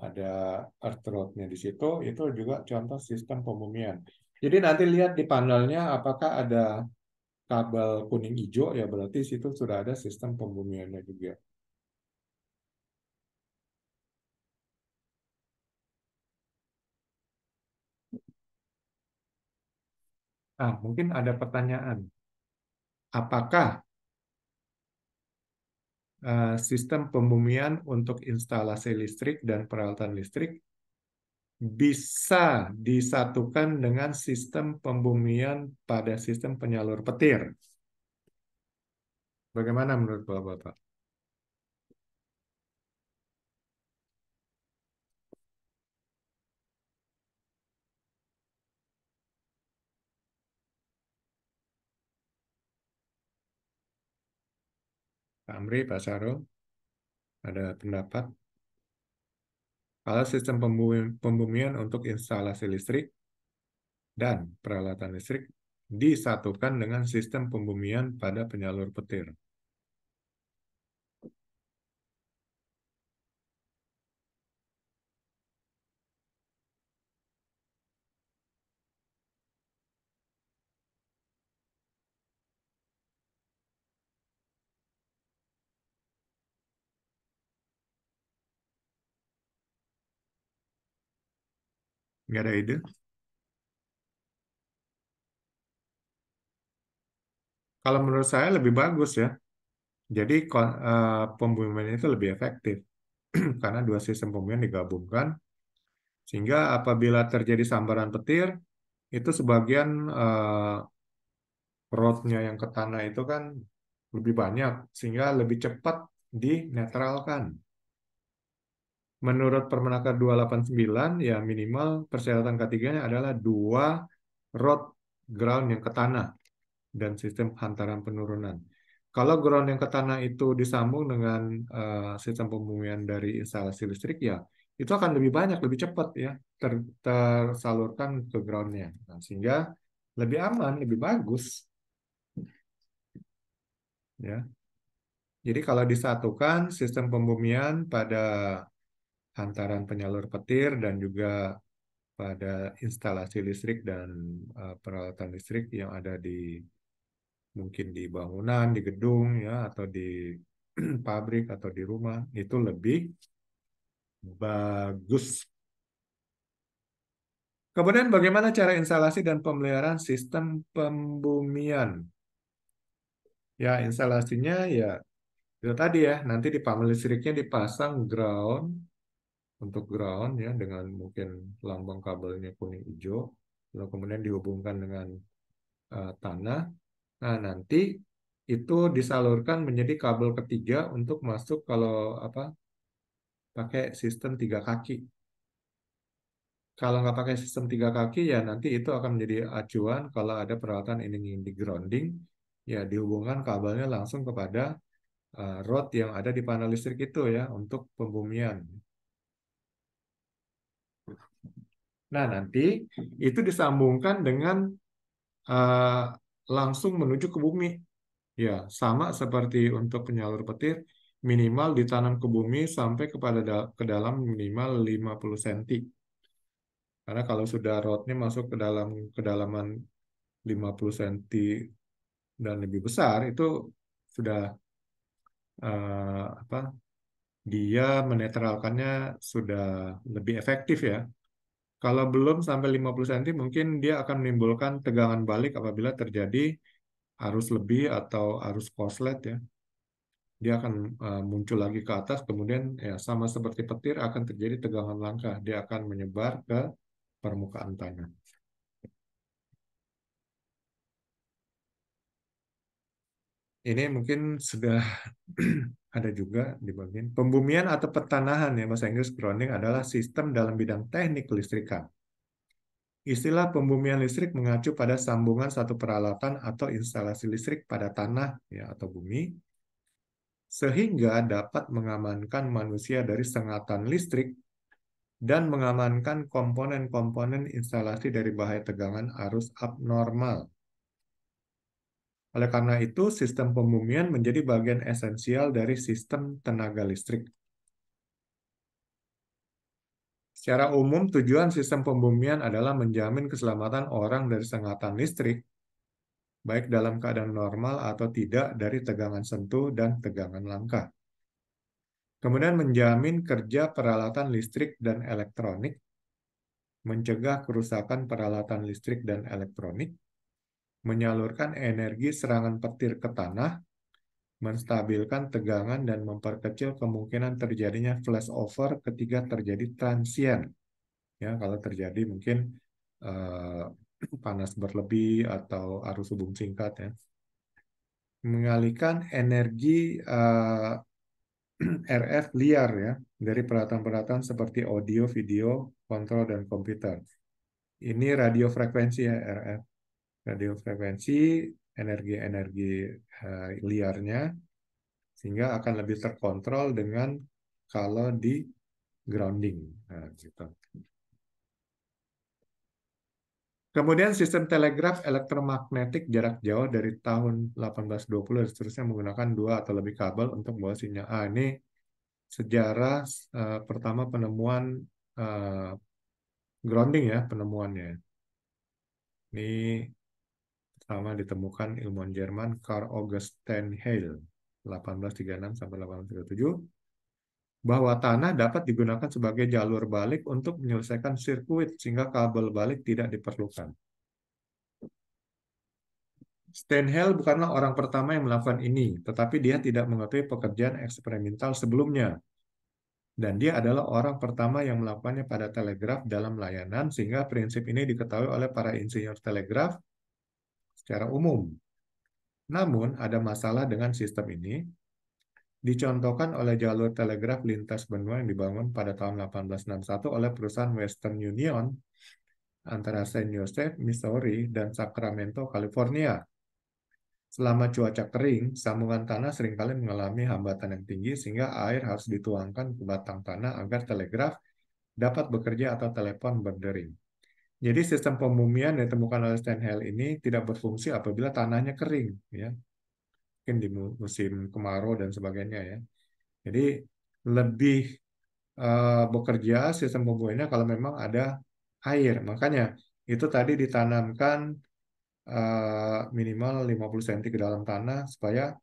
A: ada earth rod-nya di situ, itu juga contoh sistem pembumian. Jadi nanti lihat di panelnya apakah ada kabel kuning hijau ya berarti situ sudah ada sistem pembumiannya juga. Ah, mungkin ada pertanyaan. Apakah uh, sistem pembumian untuk instalasi listrik dan peralatan listrik bisa disatukan dengan sistem pembumian pada sistem penyalur petir. Bagaimana menurut Bapak-Bapak? Pak Amri, Pak Sarul, ada pendapat? Kalau sistem pembumian untuk instalasi listrik dan peralatan listrik disatukan dengan sistem pembumian pada penyalur petir. Nggak ada ide? Kalau menurut saya lebih bagus ya. Jadi uh, pembumian itu lebih efektif karena dua sistem pembumian digabungkan sehingga apabila terjadi sambaran petir itu sebagian uh, rodnya yang ke tanah itu kan lebih banyak sehingga lebih cepat dinetralkan. Menurut Permenaker 289, ya minimal persyaratan ketiganya adalah dua rod ground yang ke tanah dan sistem hantaran penurunan. Kalau ground yang ke tanah itu disambung dengan uh, sistem pembumian dari instalasi listrik, ya itu akan lebih banyak, lebih cepat ya ter, tersalurkan ke groundnya, nah, sehingga lebih aman, lebih bagus. Ya, jadi kalau disatukan sistem pembumian pada hantaran penyalur petir dan juga pada instalasi listrik dan uh, peralatan listrik yang ada di mungkin di bangunan, di gedung ya atau di pabrik atau di rumah itu lebih bagus. Kemudian bagaimana cara instalasi dan pemeliharaan sistem pembumian? Ya, instalasinya ya itu tadi ya, nanti di panel listriknya dipasang ground untuk ground ya dengan mungkin lambang kabelnya kuning hijau lalu kemudian dihubungkan dengan uh, tanah. Nah nanti itu disalurkan menjadi kabel ketiga untuk masuk kalau apa pakai sistem tiga kaki. Kalau nggak pakai sistem tiga kaki ya nanti itu akan menjadi acuan kalau ada peralatan ini ingin di grounding. Ya dihubungkan kabelnya langsung kepada uh, rod yang ada di panel listrik itu ya untuk pembumian Nah, nanti itu disambungkan dengan uh, langsung menuju ke bumi. Ya, sama seperti untuk penyalur petir, minimal ditanam ke bumi sampai kepada da ke dalam minimal 50 cm. Karena kalau sudah rodnya masuk ke dalam kedalaman 50 cm dan lebih besar, itu sudah uh, apa? Dia menetralkannya sudah lebih efektif ya Kalau belum sampai 50 cm, mungkin dia akan menimbulkan tegangan balik apabila terjadi arus lebih atau arus korslet ya. Dia akan uh, muncul lagi ke atas, kemudian ya sama seperti petir akan terjadi tegangan langkah. Dia akan menyebar ke permukaan tanah. Ini mungkin sudah ada juga di bagian pembumian atau pertanahan ya bahasa Inggris grounding adalah sistem dalam bidang teknik listrikan. Istilah pembumian listrik mengacu pada sambungan satu peralatan atau instalasi listrik pada tanah ya atau bumi sehingga dapat mengamankan manusia dari sengatan listrik dan mengamankan komponen-komponen instalasi dari bahaya tegangan arus abnormal. Oleh karena itu, sistem pembumian menjadi bagian esensial dari sistem tenaga listrik. Secara umum, tujuan sistem pembumian adalah menjamin keselamatan orang dari sengatan listrik, baik dalam keadaan normal atau tidak dari tegangan sentuh dan tegangan langkah. Kemudian menjamin kerja peralatan listrik dan elektronik, mencegah kerusakan peralatan listrik dan elektronik, menyalurkan energi serangan petir ke tanah, menstabilkan tegangan dan memperkecil kemungkinan terjadinya flashover ketika terjadi transient. Ya, kalau terjadi mungkin uh, panas berlebih atau arus hubung singkat ya. Mengalihkan energi eh, RF liar ya dari peralatan-peralatan seperti audio, video, kontrol dan komputer. Ini radio frekuensi ya RF radio frekuensi energi-energi uh, liarnya sehingga akan lebih terkontrol dengan kalau di grounding. Nah, gitu. Kemudian sistem telegraf elektromagnetik jarak jauh dari tahun 1820 dan seterusnya menggunakan dua atau lebih kabel untuk membawa sinyal. Ah, ini sejarah uh, pertama penemuan uh, grounding ya penemuannya. Ini pertama ditemukan ilmuwan Jerman Carl August Steinheil 1836 sampai 1837 bahwa tanah dapat digunakan sebagai jalur balik untuk menyelesaikan sirkuit sehingga kabel balik tidak diperlukan. Steinheil bukanlah orang pertama yang melakukan ini, tetapi dia tidak mengetahui pekerjaan eksperimental sebelumnya. Dan dia adalah orang pertama yang melakukannya pada telegraf dalam layanan, sehingga prinsip ini diketahui oleh para insinyur telegraf secara umum. Namun, ada masalah dengan sistem ini, dicontohkan oleh jalur telegraf lintas benua yang dibangun pada tahun 1861 oleh perusahaan Western Union antara Saint Joseph, Missouri, dan Sacramento, California. Selama cuaca kering, sambungan tanah sering kali mengalami hambatan yang tinggi sehingga air harus dituangkan ke batang tanah agar telegraf dapat bekerja atau telepon berdering. Jadi sistem pembumian yang ditemukan oleh Steinheil ini tidak berfungsi apabila tanahnya kering, ya. Mungkin di musim kemarau dan sebagainya ya. Jadi lebih uh, bekerja sistem pembumiannya kalau memang ada air. Makanya itu tadi ditanamkan uh, minimal 50 cm ke dalam tanah supaya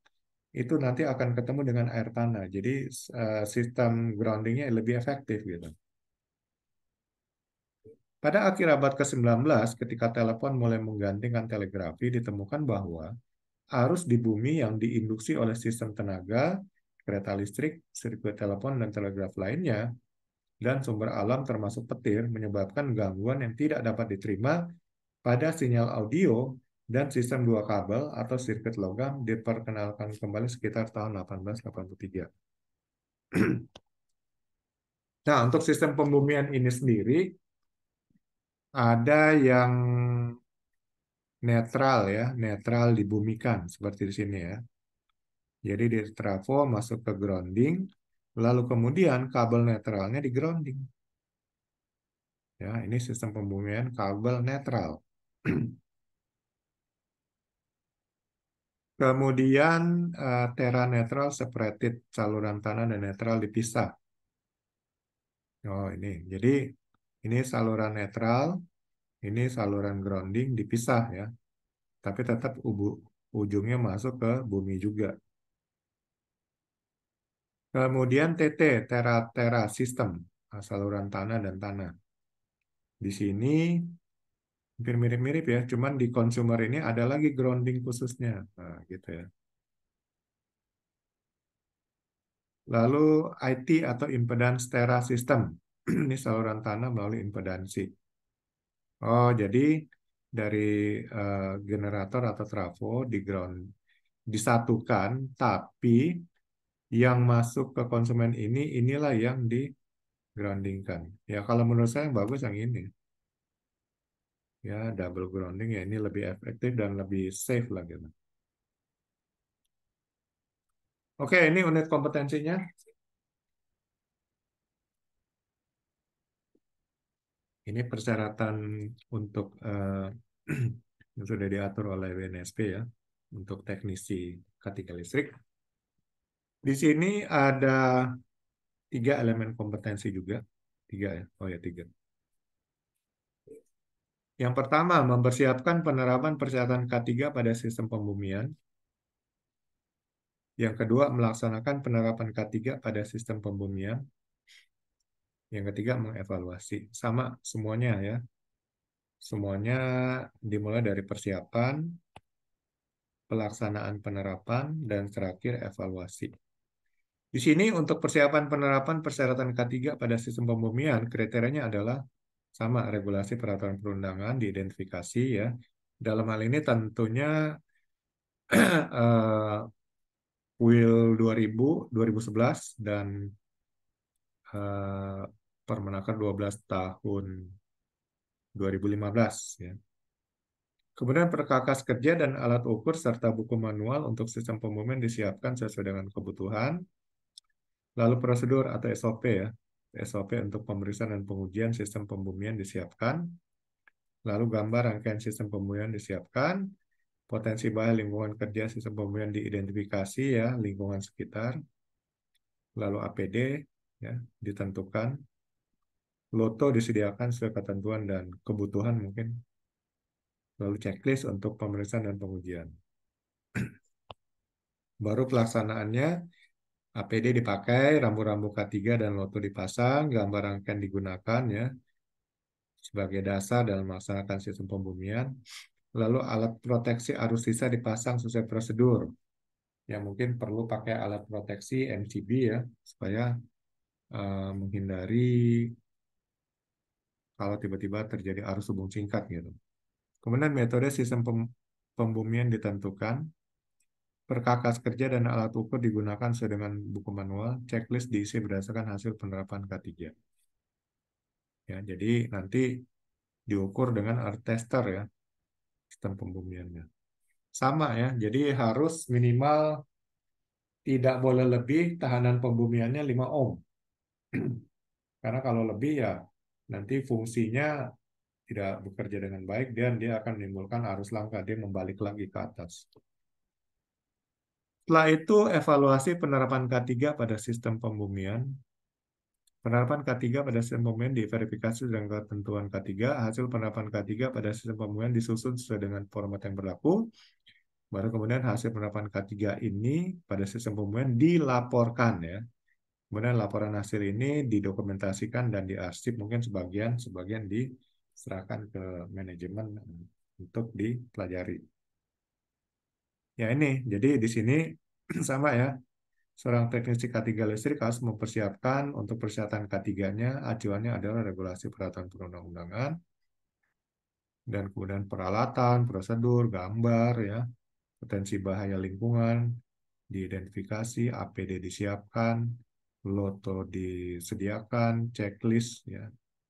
A: itu nanti akan ketemu dengan air tanah. Jadi uh, sistem groundingnya lebih efektif gitu. Pada akhir abad ke-19, ketika telepon mulai menggantikan telegrafi, ditemukan bahwa arus di bumi yang diinduksi oleh sistem tenaga, kereta listrik, sirkuit telepon, dan telegraf lainnya, dan sumber alam termasuk petir, menyebabkan gangguan yang tidak dapat diterima pada sinyal audio dan sistem dua kabel atau sirkuit logam diperkenalkan kembali sekitar tahun 1883. Nah, untuk sistem pembumian ini sendiri, ada yang netral ya, netral dibumikan seperti di sini ya. Jadi di trafo masuk ke grounding, lalu kemudian kabel netralnya di grounding. Ya, ini sistem pembumian kabel netral. Kemudian uh, tera netral separated saluran tanah dan netral dipisah. Oh ini, jadi ini saluran netral, ini saluran grounding dipisah ya. Tapi tetap ubu, ujungnya masuk ke bumi juga. Kemudian TT, tera-tera sistem, saluran tanah dan tanah. Di sini hampir mirip-mirip ya, cuman di consumer ini ada lagi grounding khususnya. Nah, gitu ya. Lalu IT atau impedance tera system. Ini saluran tanah melalui impedansi. Oh, jadi dari uh, generator atau trafo di ground disatukan, tapi yang masuk ke konsumen ini inilah yang di groundingkan. Ya kalau menurut saya yang bagus yang ini. Ya double grounding ya ini lebih efektif dan lebih safe lah gitu. Oke, ini unit kompetensinya. Ini persyaratan untuk uh, yang sudah diatur oleh BNSP ya untuk teknisi K3 listrik. Di sini ada tiga elemen kompetensi juga. Tiga ya? Oh ya, tiga. Yang pertama, mempersiapkan penerapan persyaratan K3 pada sistem pembumian. Yang kedua, melaksanakan penerapan K3 pada sistem pembumian. Yang ketiga, mengevaluasi. Sama semuanya ya. Semuanya dimulai dari persiapan, pelaksanaan penerapan, dan terakhir evaluasi. Di sini untuk persiapan penerapan persyaratan K3 pada sistem pembumian, kriterianya adalah sama regulasi peraturan perundangan diidentifikasi ya. Dalam hal ini tentunya uh, WIL 2000, 2011 dan uh, Permenaker 12 tahun 2015 ya. Kemudian perkakas kerja dan alat ukur serta buku manual untuk sistem pembumian disiapkan sesuai dengan kebutuhan. Lalu prosedur atau SOP ya. SOP untuk pemeriksaan dan pengujian sistem pembumian disiapkan. Lalu gambar rangkaian sistem pembumian disiapkan. Potensi bahaya lingkungan kerja sistem pembumian diidentifikasi ya, lingkungan sekitar. Lalu APD ya, ditentukan. Loto disediakan sesuai ketentuan dan kebutuhan mungkin. Lalu checklist untuk pemeriksaan dan pengujian. Baru pelaksanaannya APD dipakai, rambu-rambu K3 dan loto dipasang, gambar rangkaian digunakan ya sebagai dasar dalam melaksanakan sistem pembumian. Lalu alat proteksi arus sisa dipasang sesuai prosedur. Yang mungkin perlu pakai alat proteksi MCB ya supaya uh, menghindari kalau tiba-tiba terjadi arus hubung singkat gitu. Kemudian metode sistem pembumian ditentukan, perkakas kerja dan alat ukur digunakan sesuai dengan buku manual, checklist diisi berdasarkan hasil penerapan K3. Ya, jadi nanti diukur dengan art tester ya, sistem pembumiannya. Sama ya, jadi harus minimal tidak boleh lebih tahanan pembumiannya 5 ohm. Karena kalau lebih ya nanti fungsinya tidak bekerja dengan baik dan dia akan menimbulkan arus langka, dia membalik lagi ke atas. Setelah itu evaluasi penerapan K3 pada sistem pembumian. Penerapan K3 pada sistem pembumian diverifikasi dengan ketentuan K3. Hasil penerapan K3 pada sistem pembumian disusun sesuai dengan format yang berlaku. Baru kemudian hasil penerapan K3 ini pada sistem pembumian dilaporkan ya. Kemudian laporan hasil ini didokumentasikan dan diarsip mungkin sebagian sebagian diserahkan ke manajemen untuk dipelajari. Ya ini, jadi di sini sama ya, seorang teknisi K3 listrik harus mempersiapkan untuk persyaratan K3-nya, acuannya adalah regulasi peraturan perundang-undangan, dan kemudian peralatan, prosedur, gambar, ya, potensi bahaya lingkungan, diidentifikasi, APD disiapkan, loto disediakan, checklist, ya,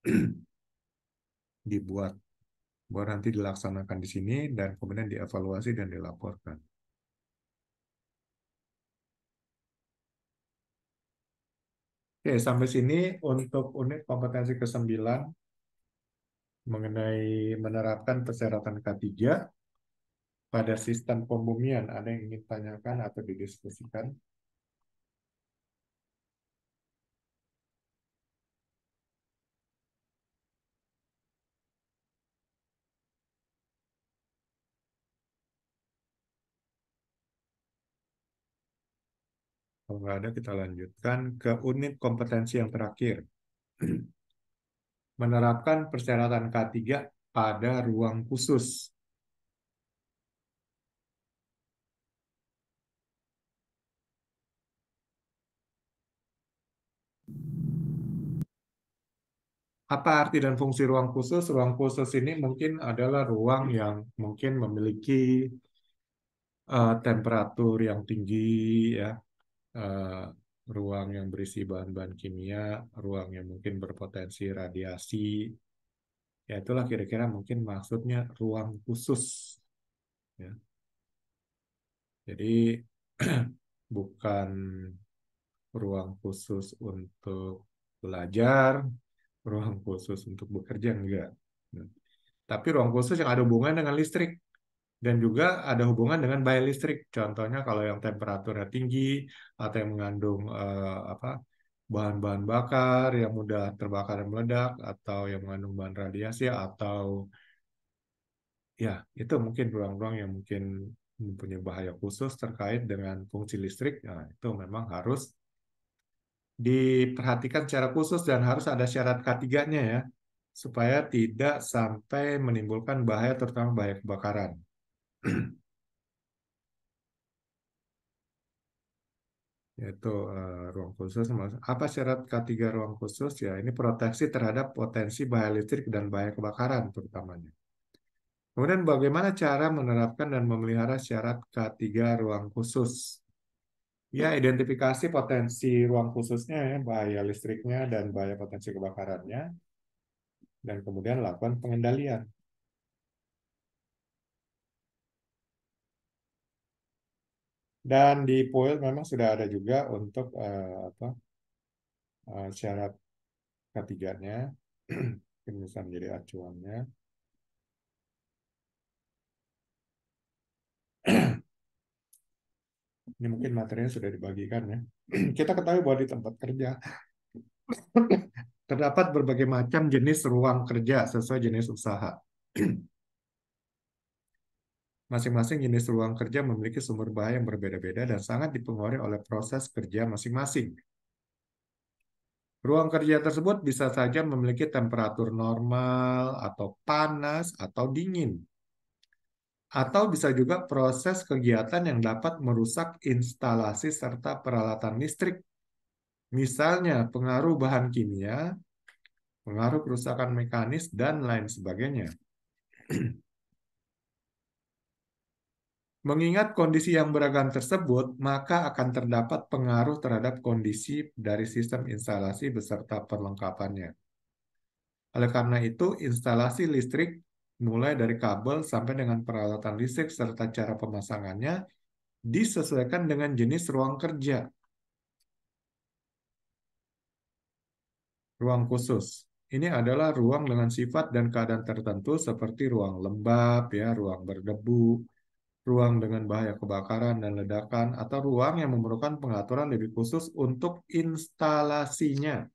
A: dibuat, buat nanti dilaksanakan di sini, dan kemudian dievaluasi dan dilaporkan. Oke, sampai sini untuk unit kompetensi ke-9 mengenai menerapkan persyaratan K3 pada sistem pembumian. Ada yang ingin tanyakan atau didiskusikan? Kalau nggak ada, kita lanjutkan ke unit kompetensi yang terakhir. menerapkan persyaratan K3 pada ruang khusus. Apa arti dan fungsi ruang khusus? Ruang khusus ini mungkin adalah ruang yang mungkin memiliki uh, temperatur yang tinggi, ya, uh, ruang yang berisi bahan-bahan kimia, ruang yang mungkin berpotensi radiasi. Ya itulah kira-kira mungkin maksudnya ruang khusus. Ya. Jadi bukan ruang khusus untuk belajar, ruang khusus untuk bekerja enggak. Tapi ruang khusus yang ada hubungan dengan listrik dan juga ada hubungan dengan bayar listrik. Contohnya kalau yang temperaturnya tinggi atau yang mengandung uh, apa bahan-bahan bakar yang mudah terbakar dan meledak atau yang mengandung bahan radiasi atau ya itu mungkin ruang-ruang yang mungkin mempunyai bahaya khusus terkait dengan fungsi listrik. Nah, itu memang harus diperhatikan secara khusus dan harus ada syarat K3-nya ya supaya tidak sampai menimbulkan bahaya terutama bahaya kebakaran. yaitu uh, ruang khusus. Apa syarat K3 ruang khusus? Ya, ini proteksi terhadap potensi bahaya listrik dan bahaya kebakaran terutamanya. Kemudian bagaimana cara menerapkan dan memelihara syarat K3 ruang khusus? Ya, identifikasi potensi ruang khususnya ya, bahaya listriknya dan bahaya potensi kebakarannya. Dan kemudian lakukan pengendalian. Dan di PUIL memang sudah ada juga untuk uh, apa, uh, syarat ketiganya, mungkin bisa menjadi acuannya. Ini mungkin materinya sudah dibagikan ya. Kita ketahui bahwa di tempat kerja terdapat berbagai macam jenis ruang kerja sesuai jenis usaha. Masing-masing jenis ruang kerja memiliki sumber bahaya yang berbeda-beda dan sangat dipengaruhi oleh proses kerja masing-masing. Ruang kerja tersebut bisa saja memiliki temperatur normal atau panas atau dingin. Atau bisa juga proses kegiatan yang dapat merusak instalasi serta peralatan listrik. Misalnya pengaruh bahan kimia, pengaruh kerusakan mekanis, dan lain sebagainya. Mengingat kondisi yang beragam tersebut, maka akan terdapat pengaruh terhadap kondisi dari sistem instalasi beserta perlengkapannya. Oleh karena itu, instalasi listrik mulai dari kabel sampai dengan peralatan listrik serta cara pemasangannya disesuaikan dengan jenis ruang kerja. Ruang khusus. Ini adalah ruang dengan sifat dan keadaan tertentu seperti ruang lembab, ya, ruang berdebu, ruang dengan bahaya kebakaran dan ledakan, atau ruang yang memerlukan pengaturan lebih khusus untuk instalasinya.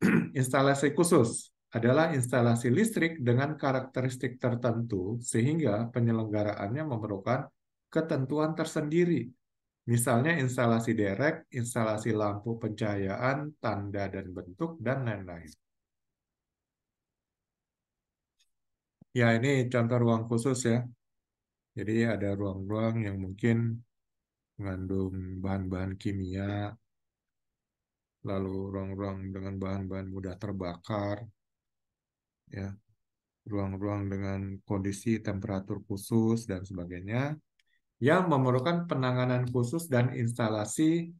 A: instalasi khusus adalah instalasi listrik dengan karakteristik tertentu sehingga penyelenggaraannya memerlukan ketentuan tersendiri. Misalnya instalasi derek, instalasi lampu pencahayaan, tanda dan bentuk, dan lain-lain. Ya, ini contoh ruang khusus ya. Jadi ada ruang-ruang yang mungkin mengandung bahan-bahan kimia, lalu ruang-ruang dengan bahan-bahan mudah terbakar, ya, ruang-ruang dengan kondisi temperatur khusus dan sebagainya, yang memerlukan penanganan khusus dan instalasi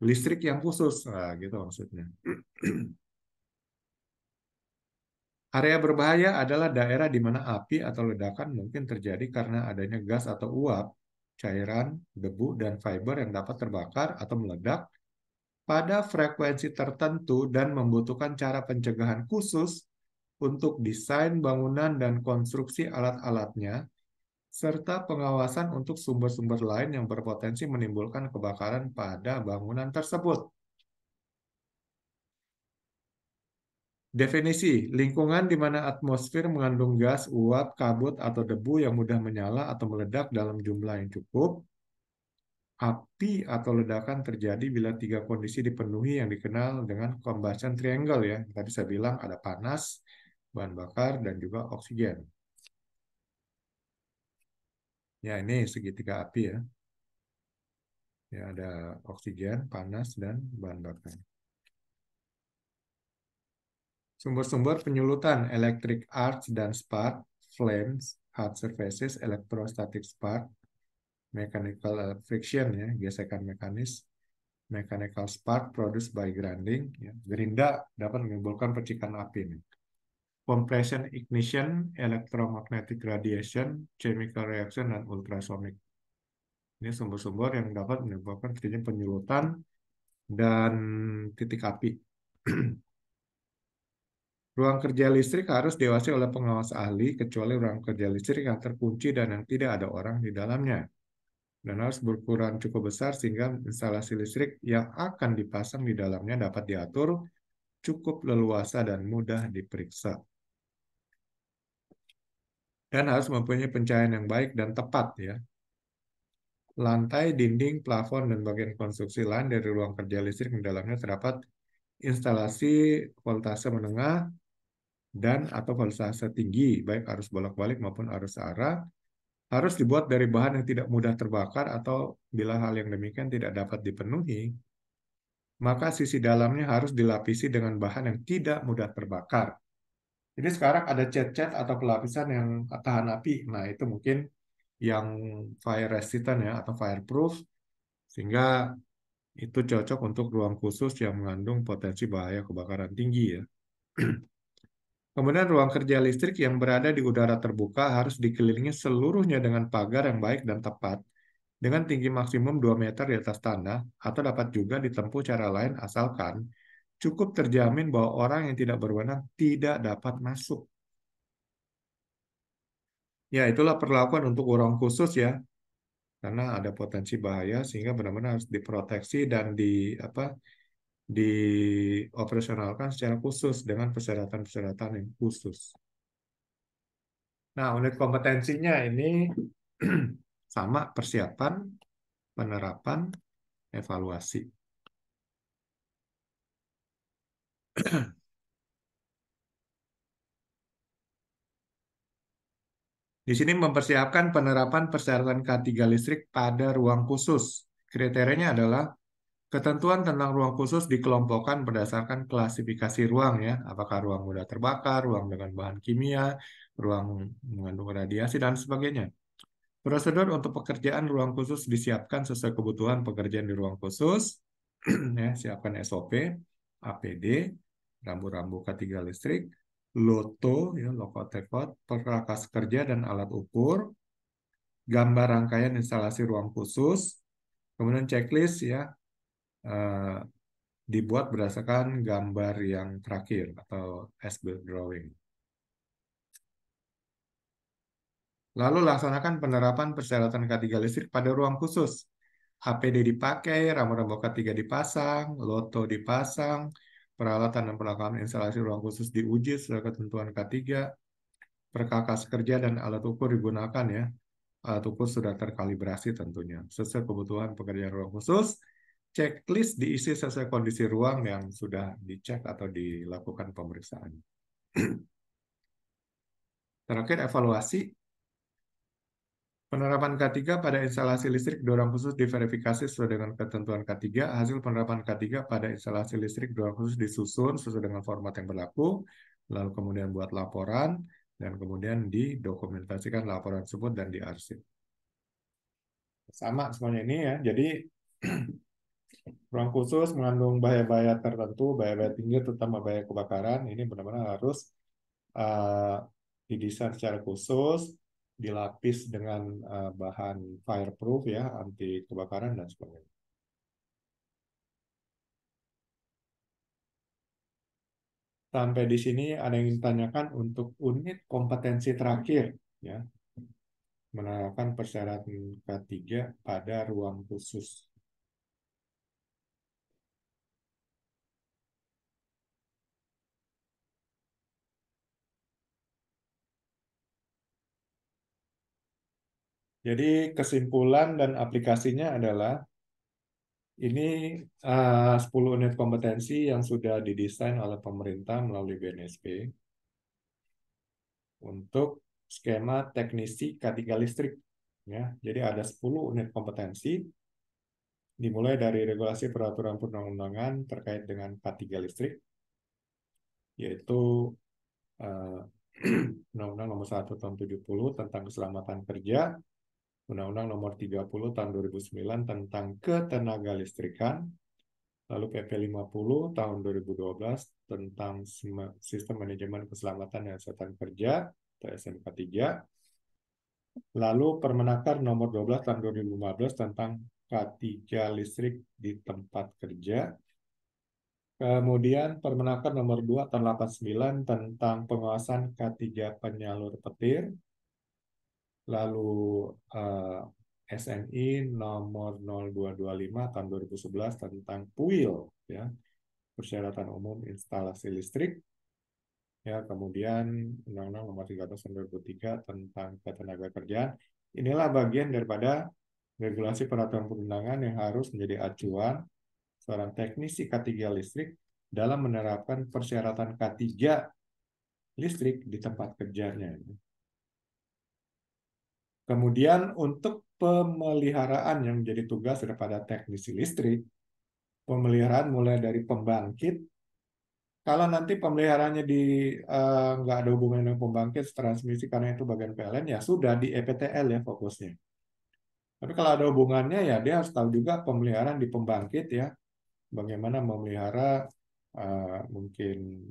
A: listrik yang khusus, nah, gitu maksudnya. Area berbahaya adalah daerah di mana api atau ledakan mungkin terjadi karena adanya gas atau uap, cairan, debu, dan fiber yang dapat terbakar atau meledak pada frekuensi tertentu dan membutuhkan cara pencegahan khusus untuk desain bangunan dan konstruksi alat-alatnya, serta pengawasan untuk sumber-sumber lain yang berpotensi menimbulkan kebakaran pada bangunan tersebut. Definisi, lingkungan di mana atmosfer mengandung gas, uap, kabut, atau debu yang mudah menyala atau meledak dalam jumlah yang cukup, api atau ledakan terjadi bila tiga kondisi dipenuhi yang dikenal dengan combustion triangle ya. Tadi saya bilang ada panas, bahan bakar, dan juga oksigen. Ya, ini segitiga api ya. Ya, ada oksigen, panas, dan bahan bakar. Sumber-sumber penyulutan electric arcs dan spark, flames, hard surfaces, electrostatic spark, mechanical friction ya, gesekan mekanis, mechanical spark produced by grinding, ya. gerinda dapat menimbulkan percikan api. Nih. Compression ignition, electromagnetic radiation, chemical reaction, dan ultrasonic. Ini sumber-sumber yang dapat menyebabkan terjadinya penyulutan dan titik api. Ruang kerja listrik harus diawasi oleh pengawas ahli, kecuali ruang kerja listrik yang terkunci dan yang tidak ada orang di dalamnya. Dan harus berukuran cukup besar sehingga instalasi listrik yang akan dipasang di dalamnya dapat diatur cukup leluasa dan mudah diperiksa. Dan harus mempunyai pencahayaan yang baik dan tepat ya. Lantai, dinding, plafon, dan bagian konstruksi lain dari ruang kerja listrik di dalamnya terdapat instalasi voltase menengah dan atau voltase tinggi, baik arus bolak-balik maupun arus arah, harus dibuat dari bahan yang tidak mudah terbakar atau bila hal yang demikian tidak dapat dipenuhi, maka sisi dalamnya harus dilapisi dengan bahan yang tidak mudah terbakar. Jadi sekarang ada cat-cat atau pelapisan yang tahan api. Nah, itu mungkin yang fire resistant ya atau fireproof sehingga itu cocok untuk ruang khusus yang mengandung potensi bahaya kebakaran tinggi ya. Kemudian ruang kerja listrik yang berada di udara terbuka harus dikelilingi seluruhnya dengan pagar yang baik dan tepat dengan tinggi maksimum 2 meter di atas tanah atau dapat juga ditempuh cara lain asalkan cukup terjamin bahwa orang yang tidak berwenang tidak dapat masuk. Ya, itulah perlakuan untuk orang khusus ya. Karena ada potensi bahaya sehingga benar-benar harus diproteksi dan di apa dioperasionalkan secara khusus dengan persyaratan-persyaratan yang khusus. Nah, unit kompetensinya ini sama persiapan, penerapan, evaluasi. Di sini mempersiapkan penerapan persyaratan K3 listrik pada ruang khusus. Kriterianya adalah ketentuan tentang ruang khusus dikelompokkan berdasarkan klasifikasi ruang ya, apakah ruang mudah terbakar, ruang dengan bahan kimia, ruang mengandung radiasi dan sebagainya. Prosedur untuk pekerjaan ruang khusus disiapkan sesuai kebutuhan pekerjaan di ruang khusus. ya, siapkan SOP, APD, rambu-rambu K3 listrik, loto, ya, lokotekot, perkakas kerja dan alat ukur, gambar rangkaian instalasi ruang khusus, kemudian checklist ya eh, dibuat berdasarkan gambar yang terakhir atau as-built drawing. Lalu laksanakan penerapan persyaratan K3 listrik pada ruang khusus. APD dipakai, rambu-rambu K3 dipasang, loto dipasang, peralatan dan perlengkapan instalasi ruang khusus diuji sesuai ketentuan K3, perkakas kerja dan alat ukur digunakan ya. Alat ukur sudah terkalibrasi tentunya. Sesuai kebutuhan pekerjaan ruang khusus, checklist diisi sesuai kondisi ruang yang sudah dicek atau dilakukan pemeriksaan. Terakhir, evaluasi Penerapan K3 pada instalasi listrik dorong khusus diverifikasi sesuai dengan ketentuan K3. Hasil penerapan K3 pada instalasi listrik dorong khusus disusun sesuai dengan format yang berlaku, lalu kemudian buat laporan, dan kemudian didokumentasikan laporan tersebut dan diarsip. Sama semuanya ini ya, jadi ruang khusus mengandung bahaya-bahaya tertentu, bahaya-bahaya tinggi, terutama bahaya kebakaran, ini benar-benar harus uh, didesain secara khusus, dilapis dengan uh, bahan fireproof ya, anti kebakaran dan sebagainya. Sampai di sini ada yang ditanyakan untuk unit kompetensi terakhir ya. Menerapkan persyaratan K3 pada ruang khusus. Jadi kesimpulan dan aplikasinya adalah ini uh, 10 unit kompetensi yang sudah didesain oleh pemerintah melalui BNSP untuk skema teknisi K3 listrik. Ya, jadi ada 10 unit kompetensi dimulai dari regulasi peraturan perundang-undangan terkait dengan K3 listrik, yaitu uh, Undang-Undang Nomor 1 Tahun 70 tentang Keselamatan Kerja, Undang-Undang Nomor 30 Tahun 2009 tentang Ketenaga Listrikan, lalu PP 50 Tahun 2012 tentang Sistem Manajemen Keselamatan dan Kesehatan Kerja atau SMK 3, lalu Permenaker Nomor 12 Tahun 2015 tentang K3 listrik di tempat kerja, Kemudian Permenaker nomor 2 tahun 89 tentang pengawasan K3 penyalur petir. Lalu uh, eh, SNI nomor 0225 tahun 2011 tentang PUIL ya. Persyaratan umum instalasi listrik. Ya, kemudian Undang-Undang nomor 13 tahun 2003 tentang ketenaga kerjaan. Inilah bagian daripada regulasi peraturan perundangan yang harus menjadi acuan seorang teknisi K3 listrik dalam menerapkan persyaratan K3 listrik di tempat kerjanya. Kemudian untuk pemeliharaan yang menjadi tugas daripada teknisi listrik, pemeliharaan mulai dari pembangkit, kalau nanti pemeliharaannya di uh, nggak ada hubungan dengan pembangkit transmisi karena itu bagian PLN ya sudah di EPTL ya fokusnya. Tapi kalau ada hubungannya ya dia harus tahu juga pemeliharaan di pembangkit ya bagaimana memelihara uh, mungkin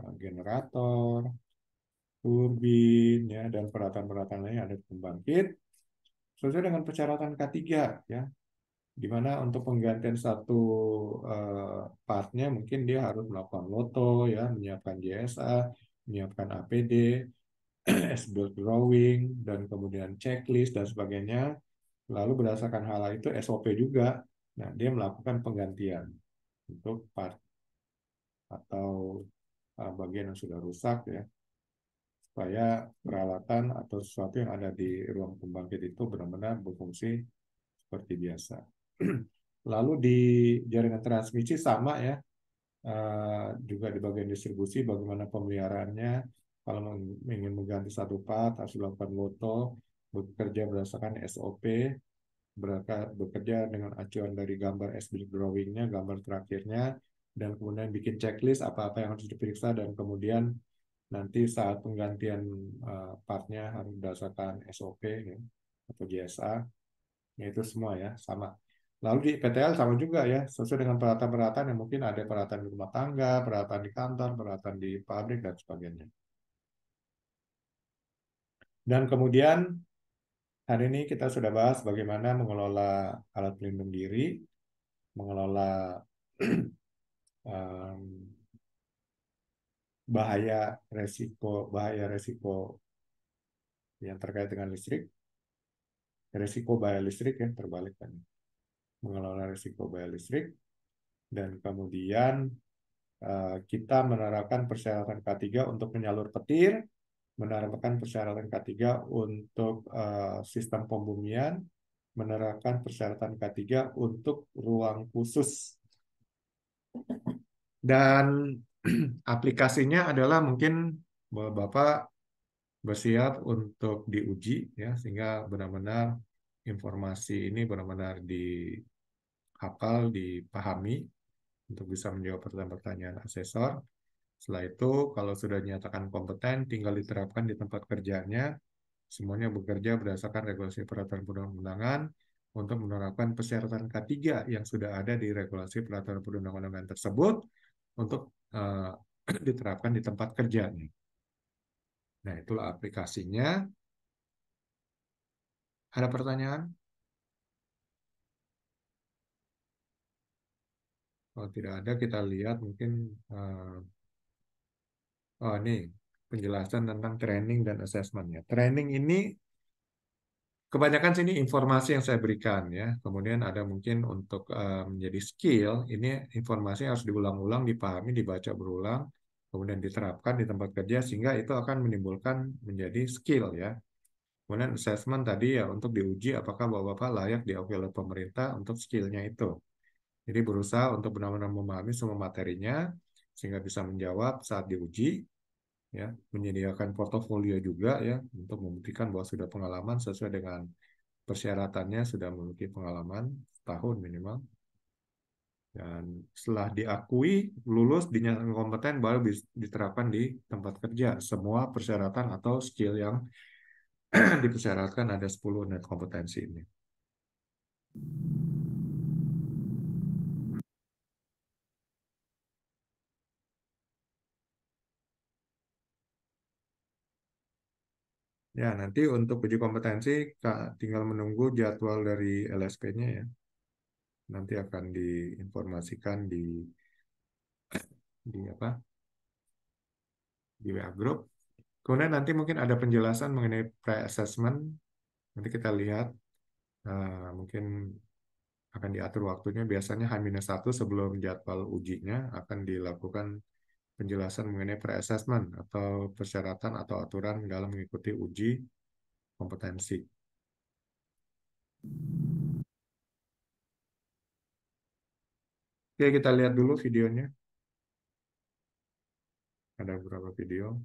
A: uh, generator, turbin, ya, dan peralatan-peralatan lain ada pembangkit sesuai dengan persyaratan K3 ya. Di mana untuk penggantian satu uh, partnya mungkin dia harus melakukan loto ya menyiapkan JSA menyiapkan APD S-build drawing dan kemudian checklist dan sebagainya. Lalu berdasarkan hal itu SOP juga. Nah, dia melakukan penggantian untuk part atau uh, bagian yang sudah rusak ya, supaya peralatan atau sesuatu yang ada di ruang pembangkit itu benar-benar berfungsi seperti biasa. Lalu di jaringan transmisi sama ya, uh, juga di bagian distribusi bagaimana pemeliharaannya. Kalau ingin mengganti satu part harus dilakukan loto, bekerja berdasarkan SOP, bekerja dengan acuan dari gambar S-build drawing-nya, gambar terakhirnya, dan kemudian bikin checklist apa-apa yang harus diperiksa, dan kemudian nanti saat penggantian uh, partnya harus berdasarkan SOP ya, atau JSA, ya itu semua ya, sama. Lalu di PTL sama juga ya, sesuai dengan peralatan-peralatan yang mungkin ada peralatan di rumah tangga, peralatan di kantor, peralatan di pabrik, dan sebagainya. Dan kemudian Hari ini kita sudah bahas bagaimana mengelola alat pelindung diri, mengelola um, bahaya resiko bahaya resiko yang terkait dengan listrik, resiko bahaya listrik ya terbalik kan, mengelola resiko bahaya listrik, dan kemudian uh, kita menerapkan persyaratan K3 untuk menyalur petir, menerapkan persyaratan K3 untuk uh, sistem pembumian, menerapkan persyaratan K3 untuk ruang khusus. Dan aplikasinya adalah mungkin Bapak bersiap untuk diuji ya sehingga benar-benar informasi ini benar-benar dihafal, dipahami untuk bisa menjawab pertanyaan-pertanyaan asesor setelah itu, kalau sudah dinyatakan kompeten, tinggal diterapkan di tempat kerjanya. Semuanya bekerja berdasarkan regulasi peraturan perundang-undangan untuk menerapkan persyaratan K3 yang sudah ada di regulasi peraturan perundang-undangan tersebut untuk uh, diterapkan di tempat kerjanya. Nah, itulah aplikasinya. Ada pertanyaan? Kalau tidak ada, kita lihat mungkin uh, Oh, ini penjelasan tentang training dan assessment ya. Training ini kebanyakan sini informasi yang saya berikan ya. Kemudian ada mungkin untuk uh, menjadi skill, ini informasi harus diulang-ulang, dipahami, dibaca berulang, kemudian diterapkan di tempat kerja sehingga itu akan menimbulkan menjadi skill ya. Kemudian assessment tadi ya untuk diuji apakah Bapak-Bapak layak diakui oleh pemerintah untuk skillnya itu. Jadi berusaha untuk benar-benar memahami semua materinya sehingga bisa menjawab saat diuji, ya, menyediakan portofolio juga ya untuk membuktikan bahwa sudah pengalaman sesuai dengan persyaratannya sudah memiliki pengalaman setahun minimal. Dan setelah diakui lulus dinyatakan kompeten baru diterapkan di tempat kerja semua persyaratan atau skill yang dipersyaratkan ada 10 net kompetensi ini. Ya, nanti untuk uji kompetensi tinggal menunggu jadwal dari LSP-nya ya. Nanti akan diinformasikan di di apa? di WA group. Kemudian nanti mungkin ada penjelasan mengenai pre-assessment. Nanti kita lihat uh, mungkin akan diatur waktunya. Biasanya H-1 sebelum jadwal ujinya akan dilakukan penjelasan mengenai pre-assessment atau persyaratan atau aturan dalam mengikuti uji kompetensi. Oke, kita lihat dulu videonya. Ada beberapa video.